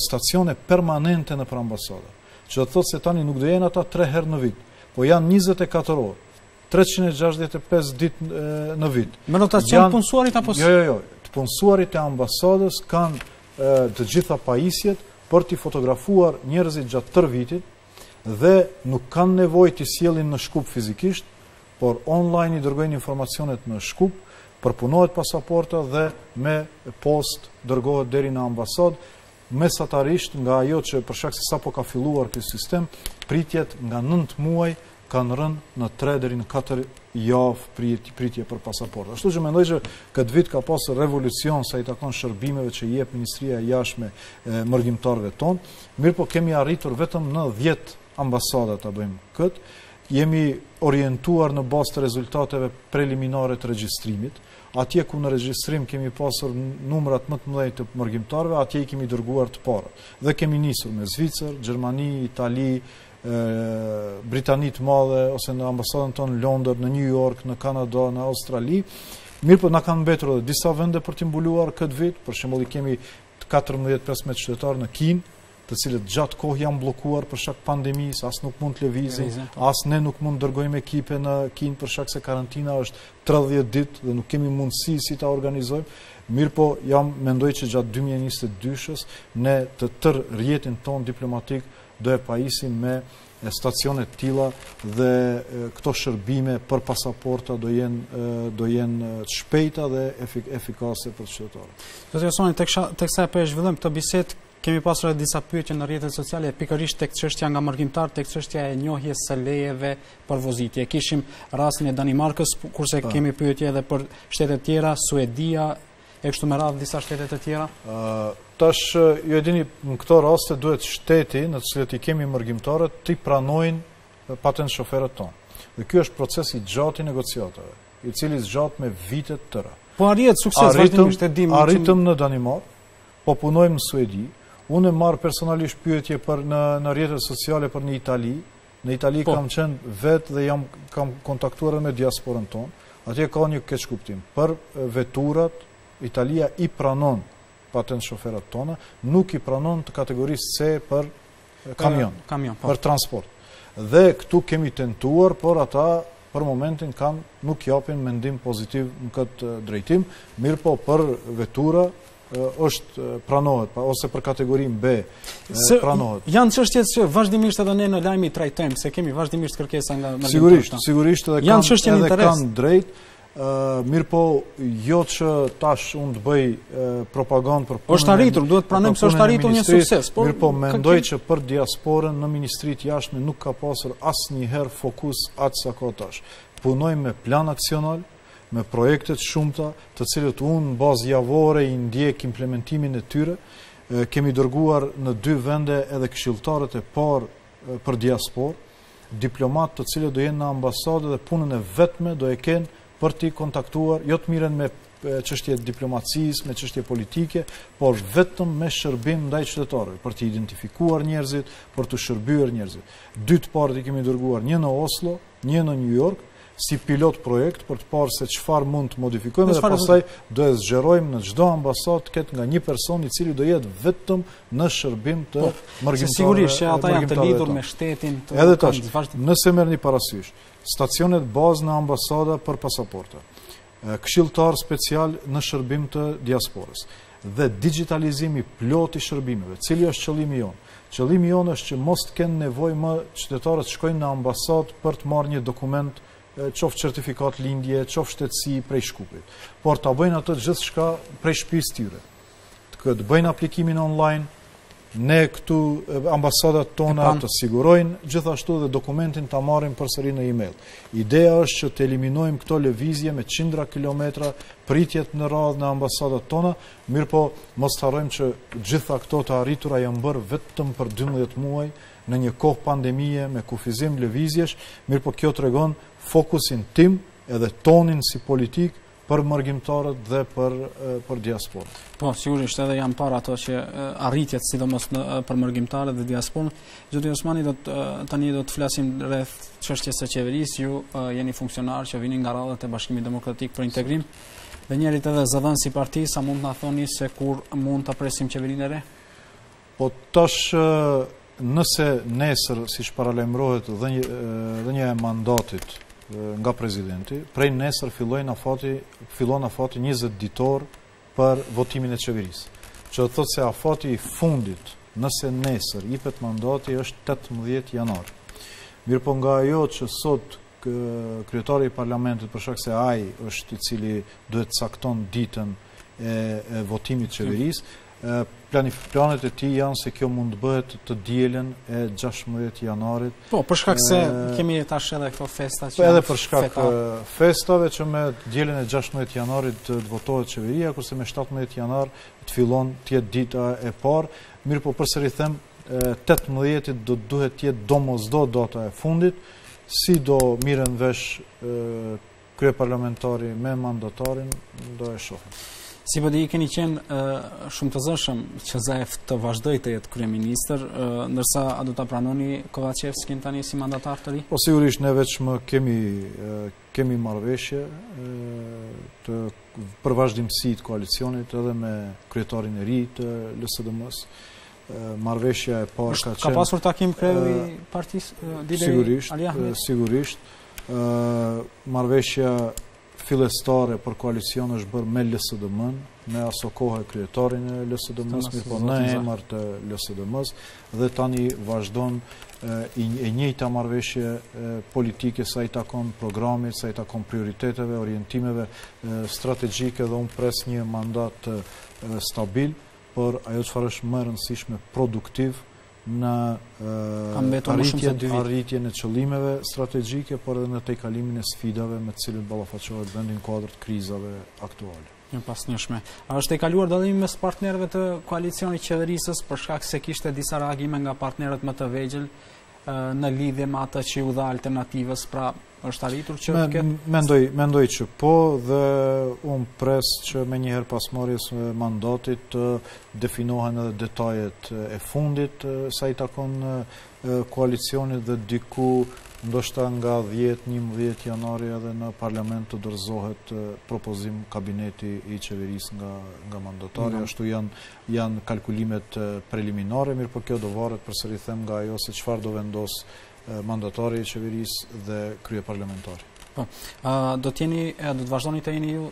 stacione permanente nëpër ambasada. Që do të thotë se tani nuk do jenë ata 3 herë në vit, po janë 24 orë. 365 ditë në vit. Me në të qënë punësuarit apo së? Jo, jo, jo, të punësuarit e ambasadës kanë të gjitha pajisjet për t'i fotografuar njerëzit gjatë tërë vitit dhe nuk kanë nevojë t'i sjellin në Shkup fizikisht, por online i dërgojnë informacionet në Shkup, përpunohet pasaporta dhe me postë dërgohet deri në ambasadë, Mesatarisht nga ajo që për shkak se sapo ka filluar ky sistem, pritjet nga nëntë muaj kanë rënë në 3 deri në 4 javë prit, pritje për pasaportë. Ashtu që mendoj që këtë vit ka pasur revolucion sa i takon shërbimeve që i jep Ministria e Jashtme mërgimtarëve tanë, mirëpo kemi arritur vetëm në 10 ambasada ta bëjmë këtë. Jemi orientuar në bazë të rezultateve preliminare të regjistrimit, Atje ku në regjistrim kemi pasur numrat më të mëdhenj të mërgimtarëve, atje i kemi dërguar të parët. Dhe kemi nisur me Zvicër, Gjermani, Itali, Britani të Madhe, ose në ambasadën tonë në Londër, në New York, në Kanada, në Australi. Mirëpo, na kanë mbetur edhe disa vende për t'i mbuluar këtë vit, për shembull i kemi të katërmbëdhjetë pesëmbëdhjetë qytetarë në Kinë, të cilët gjatë kohë janë bllokuar për shkak pandemisë, as nuk mund të lëvizin, po. as ne nuk mund të dërgojmë ekipe në Kinë për shkak se karantina është 30 ditë dhe nuk kemi mundësi si ta organizojmë. Mirëpo, jam mendoj që gjatë 2022-shës ne të tërë rrjetin tonë diplomatik do e pajisim me stacione të tilla dhe këto shërbime për pasaporta do jenë do jenë të shpejta dhe efikase për qytetarët. Do të josoni teksa teksa e zhvillojmë këtë bisedë kemi pasur edhe disa pyetje në rrjetet sociale pikërisht tek çështja nga mërgimtarët tek çështja e njohjes së lejeve për vozitje. Kishim rastin e Danimarkës, kurse kemi pyetje edhe për shtetet tjera, Suedia, E kështu me radhë në disa shtete të tjera? Tash, ju e dini, në këto raste duhet shteti në të cilët i kemi mërgimtarët t'i pranojnë patentë shoferët tanë. Dhe kjo është proces i gjatë i negociatave, i cili zgjat me vite të tëra. Po arrihet sukses, vazhdimisht e dimë. Arritëm në Danimarkë, po punojmë në Suedi, unë e marr personalisht pyetje për në, në rrjetet sociale për në Itali, Në Itali kam qenë vetë dhe jam kam kontaktuar edhe me diasporën tonë. Atje ka një keqkuptim për veturat, Italia i pranon patentë shoferat tona, nuk i pranon të kategorisë C për kamion, kamion po. për transport. Dhe këtu kemi tentuar, por ata për momentin kanë nuk japin mendim pozitiv në këtë drejtim, mirëpo për vetura është pranohet, pa, ose për kategorinë B se, pranohet. Janë çështje që vazhdimisht edhe ne në lajme trajtojmë, se kemi vazhdimisht kërkesa nga mërgim Sigurisht, sigurisht edhe janë kanë, edhe interes. kanë drejt, uh, mirëpo jo që tash unë të bëj uh, propagandë për punën... është arritur, duhet pranojmë se është arritur një sukses. Po, mirëpo, mendoj që për diasporën në Ministrinë e Jashtme nuk ka pasur asnjëherë fokus aq sa ka tash. Punojmë me plan aksional, me projekte të shumta, të cilët unë në bazë javore i ndjek implementimin e tyre, kemi dërguar në dy vende edhe këshilltarët e parë për diasporë, diplomatë të cilët do jenë në ambasadë dhe punën e vetme do e kenë për t'i kontaktuar, jo të merren me çështje diplomacisë, me çështje politike, por vetëm me shërbim ndaj qytetarëve, për t'i identifikuar njerëzit, për t'u shërbyer njerëzit. Dy të parët i kemi dërguar një në Oslo, një në New York, si pilot projekt për të parë se çfarë mund të modifikojmë dhe pastaj do e zgjerojmë në çdo ambasadë të ketë nga një person i cili do jetë vetëm në shërbim të po, mërgimtarëve. Se sigurisht që ata janë të lidur me shtetin të... Edhe tash, nëse merrni parasysh, stacionet bazë në ambasada për pasaporta, Këshilltar special në shërbim të diasporës dhe digjitalizimi i plotë i shërbimeve. Cili është qëllimi jonë? Qëllimi jonë është që mos të kenë nevojë më qytetarët të shkojnë në ambasadë për të marrë një dokument, qoftë certifikatë lindje, qoftë shtetësi prej Shkupit, por ta bëjnë atë gjithçka prej shpisë tyre. ta bëjnë aplikimin online, ne këtu ambasadat tona të sigurojnë, gjithashtu dhe dokumentin ta marrin përsëri në e-mail. Ideja është që të eliminojmë këto lëvizje me qindra kilometra, pritjet në radhë në ambasadat tona, mirëpo mos të harrojmë që gjitha këto të arritura janë bërë vetëm për 12 muaj në një kohë pandemije me kufizim lëvizjesh, mirëpo kjo tregon fokusin tim edhe tonin si politikë për mërgimtarët dhe për për diasporën. Po, sigurisht edhe janë parë ato që arritjet sidomos në për mërgimtarët dhe diasporën. Zoti Osmani do të tani do të flasim rreth çështjes së qeverisë. Ju jeni funksionar që vini nga radhët e Bashkimit Demokratik për Integrim. Dhe njëherit edhe zëdhënës i partisë, sa mund të na thoni se kur mund ta presim qeverinë e re? Po tash nëse nesër, siç paralajmërohet dhënja e mandatit nga presidenti, prej nesër fillojnë afati, fillon afati 20 ditor për votimin e qeverisë. Që do të thotë se afati i fundit nëse nesër ipet mandati është 18 janar. Mirëpo nga ajo që sot kryetari i parlamentit për shkak se ai është i cili duhet cakton ditën e votimit të qeverisë, Planet e tij janë se kjo mund të bëhet të dielën e 16 janarit. Po, për shkak se kemi tash edhe këto festa që po, janë. Edhe për shkak festave që me të dielën e 16 janarit të votohet qeveria, kurse me 17 janar të fillon të jetë dita e parë. Mirëpo përsëri them 18-it do të duhet të jetë domosdo data e fundit, si do merren vesh Kryeparlamentari me mandatarin do e shohim. Si BDI keni qenë shumë të zëshëm që Zaev të vazhdojë të jetë kryeministër, ndërsa a do ta pranoni Kovacevskin tani si mandatar të ri? Po sigurisht ne veç më kemi kemi marrëveshje të për vazhdimësi të koalicionit edhe me kryetarin e ri të LSDM-së marrëveshja e parë ka qenë... Ka pasur takim kreu i partisë? Sigurisht, sigurisht. Marrëveshja fillestare për koalicion është bërë me LSDM-në, me aso kohe kryetarin e LSDM-së, mirëpo në emër të LSDM-së, dhe tani vazhdon e njëjta marrëveshje politike sa i takon programit, sa i takon prioriteteve, orientimeve strategjike dhe unë pres një mandat stabil, por ajo çfarë është më e rëndësishme produktiv, në arritjen e qëllimeve strategjike, por edhe në tejkalimin e sfidave me të cilat ballafaqohet vendi në kuadër të krizave aktuale. njëpasnjëshme. A është tejkaluar dallimi mes partnerëve të koalicionit qeverisës për shkak se kishte disa reagime nga partnerët më të vegjël në lidhje me atë që iu dha Alternativës, pra është arritur që të ketë... Mendoj, mendoj që po dhe unë pres që menjëherë pas marrjes së mandatit të definohen edhe detajet e fundit sa i takon koalicionit dhe diku ndoshta nga 10-11 janari edhe në parlament të dorëzohet propozim kabineti i qeverisë nga, nga mandatari, mm. ashtu janë, janë kalkulimet preliminare, mirëpo kjo do varet përsëri them nga ajo se çfarë do vendosë mandatari i qeverisë dhe kryeparlamentari. Po, do t'jeni, do të vazhdoni të jeni ju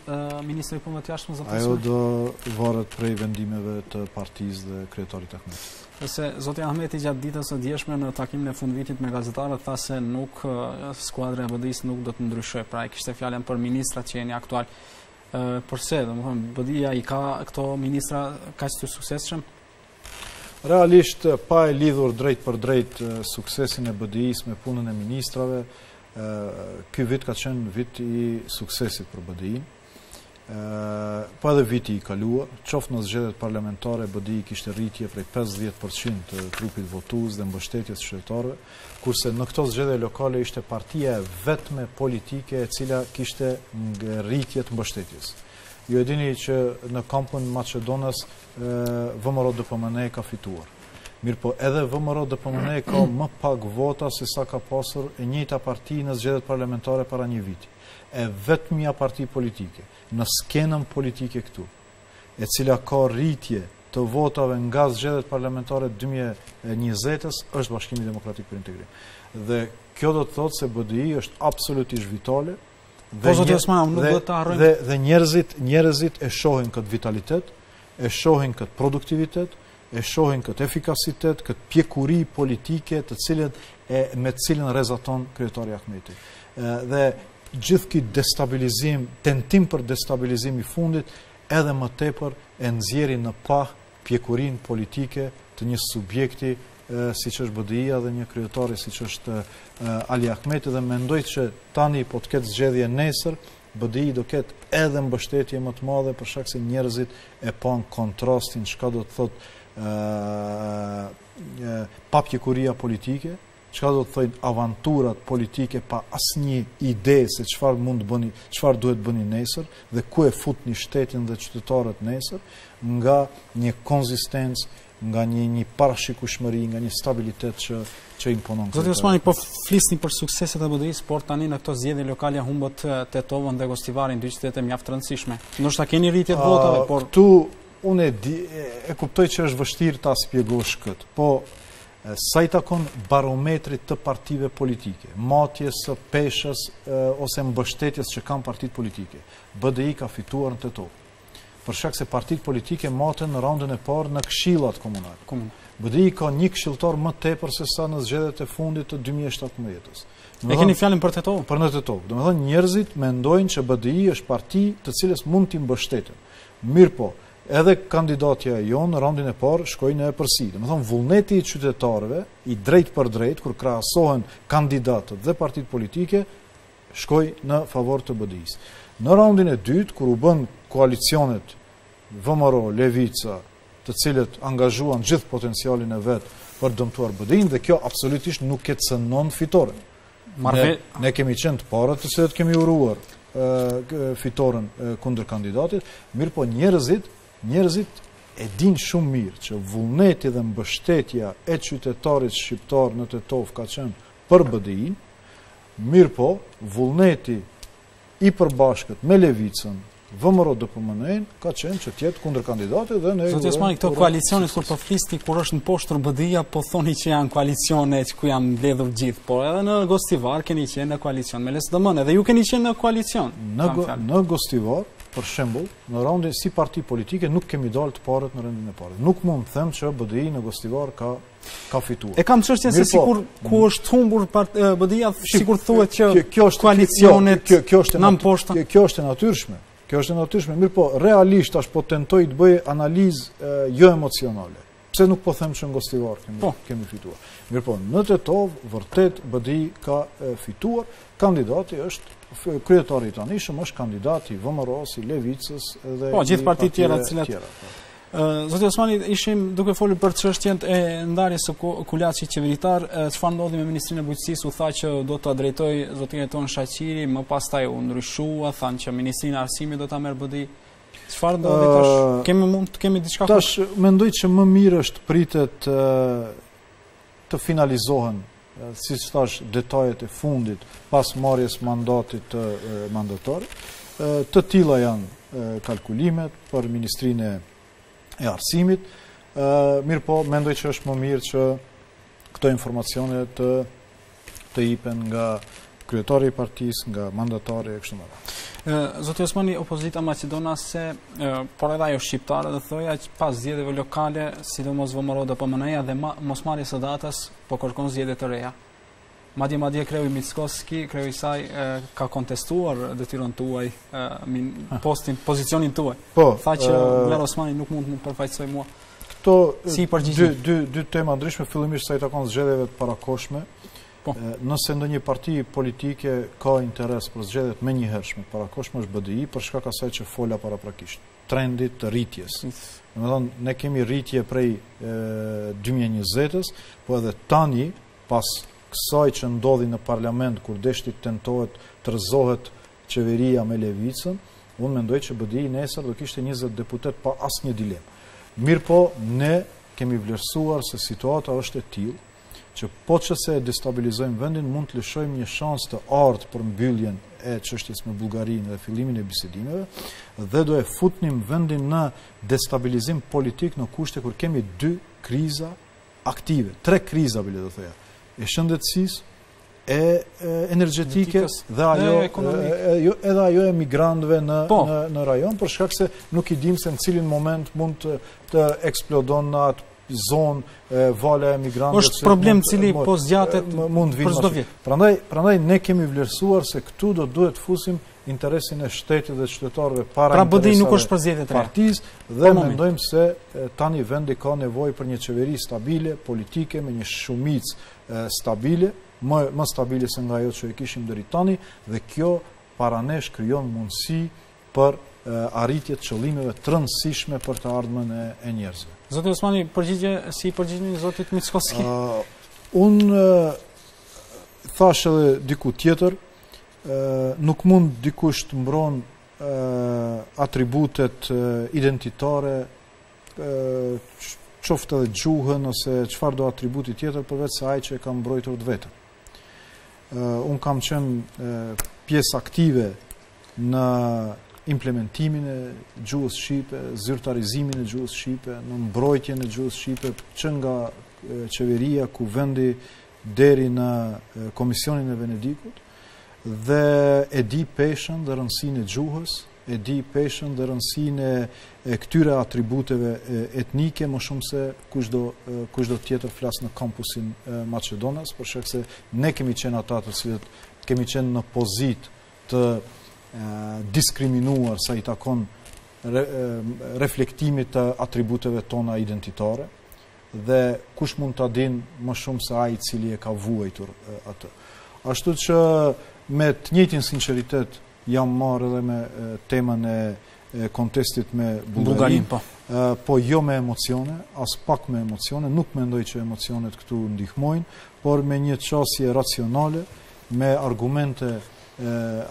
Ministri i Punëve të Jashtme, zoti Osmani? Ajo do varet prej vendimeve të partisë dhe kryetarit Ahmeti. Nëse zoti Ahmeti gjatë ditës së djeshme në takim në fund të vitit me gazetarët, tha se nuk, skuadra e BDI-së nuk do të ndryshojë, pra e kishte fjalën për ministrat që jeni aktualë. Përse, domethënë, BDI-ja i ka këto ministra kaq të suksesshëm? Realisht, pa e lidhur drejtpërdrejt suksesin e BDI-së me punën e ministrave, ky vit ka qenë vit i suksesit për BDI-në, po edhe viti i kaluar, qoftë në zgjedhjet parlamentare, BDI kishte rritje prej 50% të trupit votues dhe mbështetjes së qytetarëve, kurse në këto zgjedhje lokale ishte partia e vetme politike e cila kishte rritje të mbështetjes. Ju e dini që në kampin maqedonas VMRO-DPMNE ka fituar. Mirëpo edhe VMRO-DPMNE ka më pak vota se sa ka pasur e njëjta parti në zgjedhjet parlamentare para një viti. E vetmja parti politike në skenën politike këtu, e cila ka rritje të votave nga zgjedhjet parlamentare të dy mijë e njëzetës, është Bashkimi Demokratik për Integrim. Dhe kjo do të thotë se BDI është absolutisht vitale Po zoti Osman, unë nuk do ta harroj. Dhe dhe njerëzit, njerëzit e shohin këtë vitalitet, e shohin këtë produktivitet, e shohin këtë efikasitet, këtë pjekuri politike të cilën e me të cilën rrezaton kryetari Ahmeti. Dhe gjithë ky destabilizim, tentim për destabilizim i fundit, edhe më tepër e nxjerrin në pah pjekurinë politike të një subjekti siç është BDI-ja dhe një kryetari siç është Ali Ahmeti dhe mendoj që tani po të ketë zgjedhje nesër, BDI do ketë edhe mbështetje më të madhe për shkak se njerëzit e panë kontrastin çka do të thotë papjekuria politike, Çka do të thonë avanturat politike pa asnjë ide se çfarë mund të bëni, çfarë duhet të bëni nesër dhe ku e futni shtetin dhe qytetarët nesër, nga një konzistencë, nga një një parashikueshmëri, nga një stabilitet që që imponon këtë. Zoti Osmani po flisni për sukseset e BDI-së, por tani në këto zgjedhje lokale humbët Tetovën dhe Gostivarin, dy qytete mjaft të rëndësishme. Ndoshta keni rritje të votave, por këtu unë e, e kuptoj që është vështirë ta shpjegosh këtë. Po Sa i takon barometrit të partive politike, matjes së peshës ose mbështetjes që kanë partitë politike, BDI ka fituar në Tetovë. Për shkak se partitë politike maten në raundin e parë në këshillat komunale. BDI ka një këshilltar më tepër se sa në zgjedhjet e fundit të 2017-ës. E keni fjalën për Tetovë? Për në Tetovë. Domethënë njerëzit mendojnë që BDI është parti të cilës mund t'i mbështeten. Mirëpo, Edhe kandidatja e jonë, në raundin e parë, shkoi në epërsi. Domethënë, vullneti i qytetarëve, i drejtpërdrejtë, kur krahasohen kandidatët dhe partitë politike, shkoi në favor të BDI-së. Në raundin e dytë, kur u bënë koalicionet VMRO, Levica, të cilat angazhuan gjithë potencialin e vet për dëmtuar BDI-në, dhe kjo absolutisht nuk e cënon fitoren. Ne, ne kemi qenë të parët të cilët kemi uruar fitoren kundërkandidatit, mirëpo njerëzit, njerëzit e dinë shumë mirë që vullneti dhe mbështetja e qytetarit shqiptar në Tetovë ka qenë për BDI-në, mirëpo vullneti i përbashkët me Levicën, VMRO DPMNE-në ka qenë që të jetë kundër kandidatit dhe ne Zoti Osmani këto koalicione kur po flisni kur është në poshtë BDI-ja po thoni që janë koalicione që ku janë mbledhur të gjithë, por edhe në Gostivar keni qenë në koalicion me LSDM-në, edhe ju keni qenë në koalicion. Në në Gostivar, për shembull, në raundin si parti politike nuk kemi dalë të parët në rendin e parë. Nuk mund të them që BDI në Gostivar ka ka fituar. E kam çështjen se sikur ku është humbur BDI-ja, sikur thuhet që kjo është koalicioni, kjo kjo është në poshtë. Kjo kjo është e natyrshme. Kjo është e natyrshme, mirëpo realisht tash po tentoj të bëj analizë jo emocionale. Pse nuk po them që në Gostivar kemi po. kemi fituar. Mirëpo, në Tetovë vërtet BDI ka fituar. Kandidati është kryetari i tanishëm, është kandidati i VMRO-s, i Levicës dhe po gjithë partitë tjera të cilat po. Zoti Osmani, ishim duke folur për çështjen e ndarjes së kulaçit qeveritar, çfarë ndodhi me Ministrinë e Bujqësisë, u tha që do ta drejtojë zoti Jeton Shaqiri, më pastaj u ndryshua, thanë që Ministrinë e Arsimit do ta merr BDI. Çfarë ndodhi tash? Kemi mund të kemi diçka tash mendoj që më mirë është pritet të finalizohen siç thash detajet e fundit pas marrjes mandatit të mandatarit. Të tilla janë kalkulimet për Ministrinë e Arsimit. Mirëpo, mendoj që është më mirë që këto informacione të të jipen nga kryetari i partisë, nga mandatari e kështu me radhë. Zoti Osmani, opozita maqedonase, por edhe ajo shqiptare do thoja që pas zgjedhjeve lokale, sidomos VMRO DPMNE-ja dhe ma, mos marrjes së datës, po kërkon zgjedhje të reja. Madje madje kreu i Mickoski, kreu i saj e, ka kontestuar detyrën tuaj, e, min, postin, pozicionin tuaj. Po, tha që e, Bujar Osmani nuk mund të më përfaqësojë mua. Këto si dy, dy, dy tema ndryshme, fillimisht sa i takon zgjedhjeve të parakohshme, po. nëse ndonjë parti politike ka interes për zgjedhje menjëhershme, parakohshme është BDI, për shkak asaj që fola paraprakisht, trendit të rritjes. Domethënë, ne kemi rritje prej 2020-ës, po edhe tani, pas kësaj që ndodhi në parlament, kur deshti tentohet të rrëzohet qeveria me Levicën, unë mendoj që BDI nesër do kishte 20 deputetë pa asnjë dilemë. Mirëpo, ne kemi vlerësuar se situata është e tillë, që po qe se e destabilizojmë vendin, mund të lëshojmë një shans të artë për mbylljen e çështjes me Bullgarinë dhe fillimin e bisedimeve, dhe do e futnim vendin në destabilizim politik në kushte kur kemi dy kriza aktive, tre kriza bile të thoja, e shëndetësisë, e energjetike dhe ajo jo, edhe ajo e migrantëve në po. në në rajon për shkak se nuk i dimë se në cilin moment mund të, të eksplodon në atë zonë vala e migrantëve. Është problem i cili po zgjatet për çdo vit. Prandaj prandaj ne kemi vlerësuar se këtu do duhet të fusim interesin e shtetit dhe qytetarëve para pra, interesave nuk është përzgjedhje e partisë dhe mendojmë se tani vendi ka nevojë për një qeveri stabile politike me një shumicë stabile, më më stabile se nga ajo që e kishim deri tani dhe kjo para nesh krijon mundësi për arritje të qëllimeve të rëndësishme për të ardhmen e, e njerëzve. Zoti Osmani, përgjigje si përgjigjeni zotit Mickoski? Uh, unë uh, thashë edhe diku tjetër, Nuk mund dikush të mbron atributet identitare, qoftë edhe gjuhën ose çfarëdo atributi tjetër, përveç se ai që e ka mbrojtur të vetën. Unë kam qenë pjesë aktive në implementimin e gjuhës shqipe, zyrtarizimin e gjuhës shqipe, në mbrojtjen e gjuhës shqipe, që nga qeveria, kuvendi, deri në Komisionin e Venedikut dhe e di peshën dhe rëndësinë e gjuhës, e di peshën dhe rëndësinë e këtyre atributeve etnike më shumë se kushdo tjetër flas në kampusin maqedonas, për shkak se ne kemi qenë ata të cilët kemi qenë në pozitë të diskriminuar sa i takon reflektimit të atributeve tona identitare. Dhe kush mund ta dijë më shumë se ai i cili e ka vuajtur atë. Ashtu që me të njëjtin sinqeritet jam marrë edhe me temën e kontestit me Bullgarinë. Po. po jo me emocione, aspak me emocione, nuk mendoj që emocionet këtu ndihmojnë, por me një qasje racionale, me argumente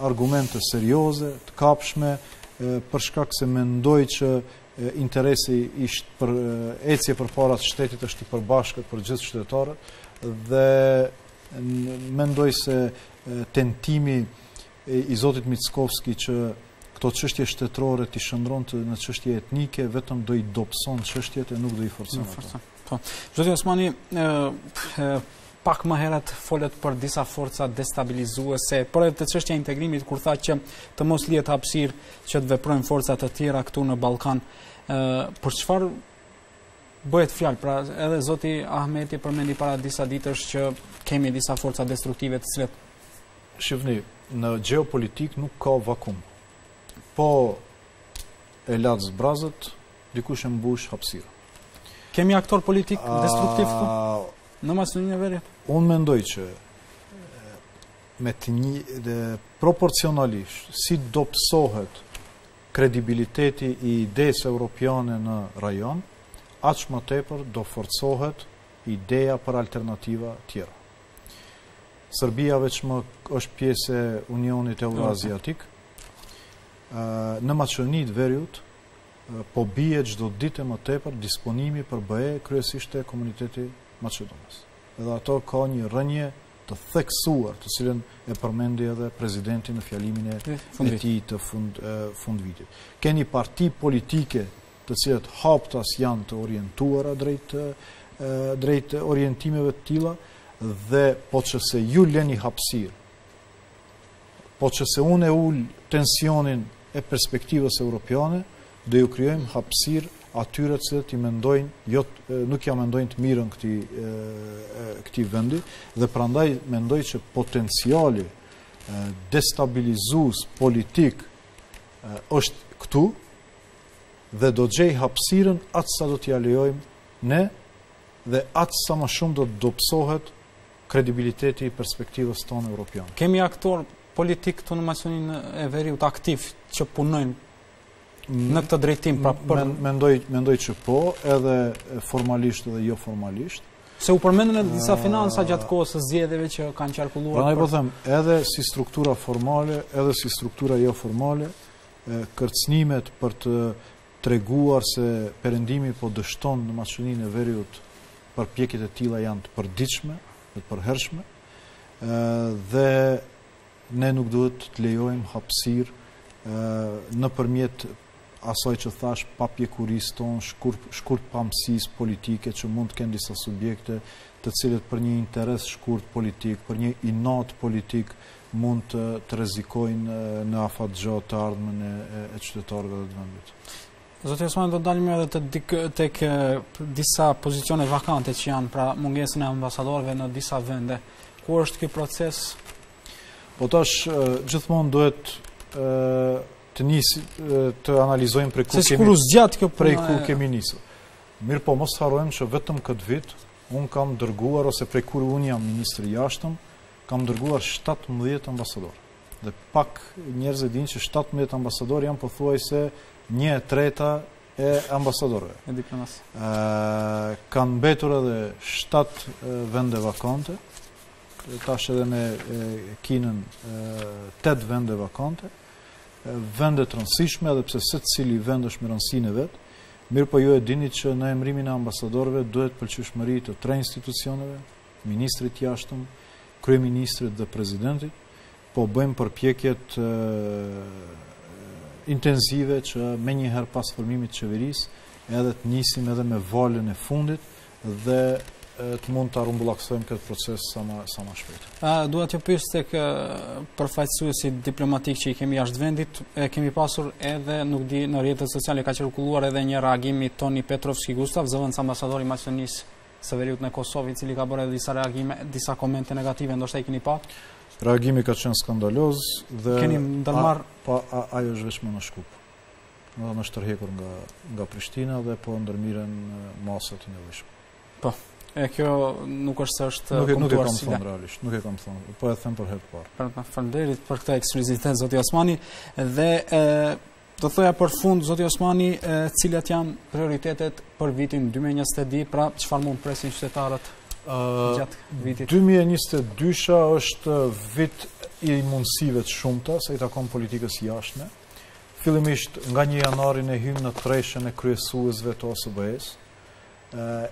argumente serioze, të kapshme, për shkak se mendoj që Interesi për ecje përpara të shtetit është i përbashkët për gjithë qytetarët dhe mendoj se tentimi i zotit Mickovski që këto çështje shtetërore t'i shndërronte në çështje etnike, vetëm do i dobëson çështjet e nuk do i forcon. Po. Zoti Osmani, Pak më herët folët për disa forca destabilizuese, por edhe te çështja e integrimit kur tha që të mos lihet hapësirë që të veprojnë forca të tjera këtu në Ballkan. ë Për çfarë bëhet fjalë? Pra edhe zoti Ahmeti përmendi para disa ditësh që kemi disa forca destruktive të cilat Shifni, në gjeopolitikë nuk ka vakum. Po e latë zbrazët, dikush e mbush hapësirën. Kemi aktorë politikë destruktivë këtu? Në Maqedoninë e Veriut? Unë mendoj që me të një dhe proporcionalisht si dobësohet kredibiliteti i idesë europiane në rajon, aq më tepër do forcohet ideja për alternativa tjera. Serbia veçmë është pjesë e Unionit Euroaziatik, në Maqedoni të Veriut Po bie çdo ditë e më tepër disponimi për BE kryesisht te komuniteti maqedonas. Edhe ato ka një rënie të theksuar, të cilën e përmendi edhe presidenti në fjalimin e tij të fundvitit. Keni parti politike të cilët haptas janë të orientuara drejt orientimeve të tilla dhe po qe se ju leni hapësirë Po qe se unë e ul tensionin e perspektivës europiane, do ju krijojmë hapësirë atyre të cilët i mendojnë, jo, nuk ia mendojnë të mirën këtij, këtij vendi, dhe prandaj mendoj që potenciali destabilizues politik është këtu, dhe do gjejë hapësirën atë sa do t'ia lejojmë ne, dhe atë sa më shumë do të dobësohet kredibiliteti i perspektivës tonë europiane. Kemi aktorë politikë këtu në Maqedoninë e Veriut aktivë që punojnë në këtë drejtim pra për mendoj që po edhe formalisht dhe jo formalisht se u përmendën edhe disa ah. financa gjatë kohës së zgjedhjeve që kanë qarkulluar. Prandaj po them, edhe si struktura formale, edhe si struktura jo formale, kërcënimet për të treguar se Perëndimi po dështon në Maqedoninë e Veriut, përpjekjet e tilla janë të përditshme dhe të përhershme dhe ne nuk duhet të lejojmë hapësirë nëpërmjet asaj që thash papjekurisë tonë, shkurtpamësisë politike që mund të kenë disa subjekte, të cilët për një interes shkurt politik, për një inat politik, mund të rrezikojnë në afatgjatë të ardhmen e qytetarëve dhe të vendit. Zoti Osmani, do të dalim edhe te dik, tek disa pozicione vakante që janë pra mungesën e ambasadorëve në disa vende. Ku është ky proces? Po tash gjithmonë duhet të nisim të analizojmë prej ku kemi se kjo prej ku kemi nisur. Mirëpo mos harrojmë që vetëm këtë vit un kam dërguar ose prej kur un jam ministri i jashtëm Kam dërguar shtatëmbëdhjetë ambasadorë. Dhe pak njerëz e dinë që shtatëmbëdhjetë ambasadorë janë pothuajse një e treta e ambasadorëve. E diplomasë. Kanë mbetur edhe shtatë vende vakante, tash edhe me Kinën tetë vende vakante, vende të rëndësishme, edhe pse secili vend është me rëndësinë e vet, mirëpo ju e dini që në emrimin e ambasadorëve duhet pëlqyshmëri të tre institucioneve, Ministrit të Jashtëm, Kryeministrit dhe Presidentit, po bëjmë përpjekjet intensive që menjëherë pas formimit të qeverisë edhe të nisim edhe me valën e fundit dhe të mund ta rrumbullakësojmë këtë proces sa ma, sa ma shpejt. A, dua t'ju pys tek përfaqësuesit diplomatikë që i kemi jashtë vendit, e kemi pasur edhe nuk di në rrjetet sociale ka qarkulluar edhe një reagim i Toni Petrovski Gustav, zëvendësambasador i Maqedonisë së Veriut në Kosovë, i cili ka bërë edhe disa reagime, disa komente negative, ndoshta i keni pa? Reagimi ka qenë skandaloz dhe... Keni ndërmarrë... Pa, po, ajo është veçmë në Shkup. Domethënë është tërhequr nga, nga Prishtina dhe po ndërmerren masat e nevojshme. Po, e kjo nuk është se është nuk e, nuk e kam si thonë realisht, nuk e kam thonë, po e them për herë të parë. Po, faleminderit për këtë ekskluzivitet, Zoti Osmani, dhe e, Do thoja për fund, Zoti Osmani, cilat janë prioritetet për vitin 2022, pra çfarë mund presin qytetarët gjatë vitit? 2022 është vit i mundësive të shumta, sa i takon politikës jashtme. Fillimisht nga një janari ne hymë në treshen e kryesuesve të OSBE-së,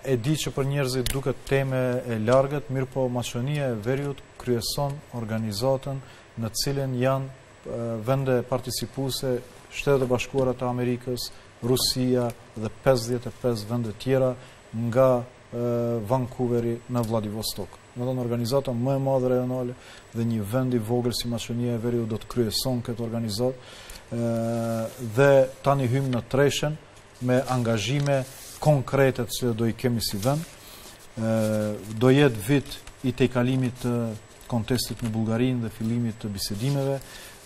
e di që për njerëzit duket temë e largët, mirëpo Maqedonia e Veriut kryeson organizatën në cilën janë vende participuese, Shtetet e Bashkuara të Amerikës, Rusia dhe 55 vende tjera nga Vankuveri në Vladivostok. Domethënë organizata më e madhe rajonale dhe një vend i vogël si Maqedonia e Veriut do të kryeson këtë organizatë dhe tani hymë në treshen me angazhime konkrete që do i kemi si vend. Do jetë vit i tejkalimit të kontestit me Bullgarinë dhe fillimit të bisedimeve,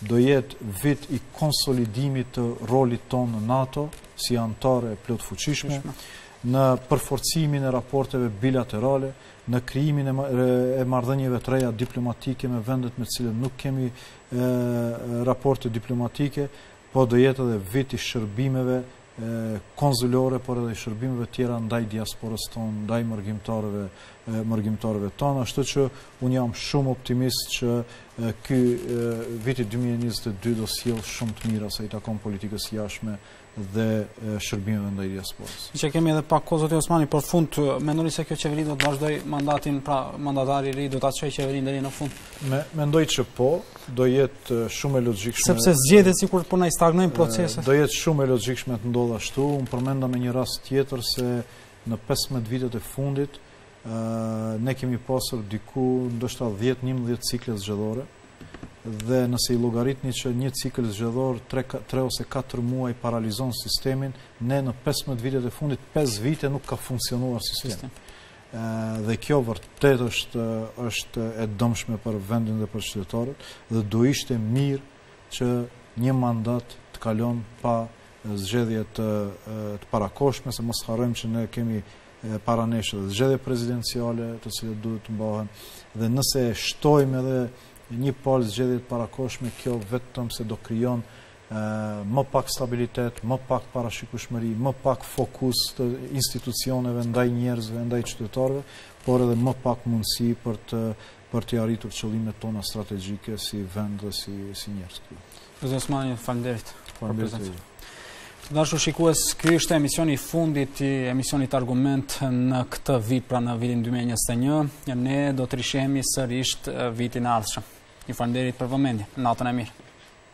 do jetë vit i konsolidimit të rolit tonë në NATO si anëtare e plotfuqishme, në përforcimin e raporteve bilaterale, në krijimin e marrëdhënieve të reja diplomatike me vendet me të cilat nuk kemi raporte diplomatike, po do jetë edhe vit i shërbimeve konsullore, por edhe shërbimeve tjera ndaj diasporës tonë, ndaj mërgimtarëve tonë, ashtu që unë jam shumë optimist që ky viti 2022 do sjellë shumë të mira sa i takon politikës së jashtme dhe shërbimeve ndaj diasporës. Që kemi edhe pak kohë zoti Osmani për fund, mendoni se kjo qeveri do të vazhdojë mandatin, pra mandatari i ri do ta çojë qeverinë deri në fund? Me, mendoj që po, do jetë shumë e logjikshme. Sepse zgjedhjet sikur po na i stagnojnë proceset. Do jetë shumë e logjikshme të ndodhë ashtu. Unë përmenda me një rast tjetër se në 15 vitet e fundit ne kemi pasur diku ndoshta 10-11 cikle zgjedhore dhe nëse i llogaritni që një cikël zgjedhor 3 ose 4 muaj paralizon sistemin, ne në 15 vitet e fundit 5 vite nuk ka funksionuar sistemi. dhe kjo vërtet është është e dëmshme për vendin dhe për qytetarët dhe do ishte mirë që një mandat të kalon pa zgjedhje të të parakohshme se mos harrojmë që ne kemi para nesh edhe zgjedhje presidenciale të cilat duhet të mbahen dhe nëse shtojmë edhe një palë zgjedhje të parakohshme kjo vetëm se do krijon më pak stabilitet, më pak parashikushmëri, më pak fokus të institucioneve ndaj njerëzve, ndaj qytetarëve, por edhe më pak mundësi për të për të arritur qëllimet tona strategjike si vend dhe si si njerëz këtu. Zoti Osmani, faleminderit. Faleminderit. Të dashur shikues, ky ishte emisioni i fundit i emisionit Argument në këtë vit, pra në vitin 2021. Ne do të rishihemi sërisht vitin e ardhshëm. Ju faleminderit për vëmendjen. Natën e mirë.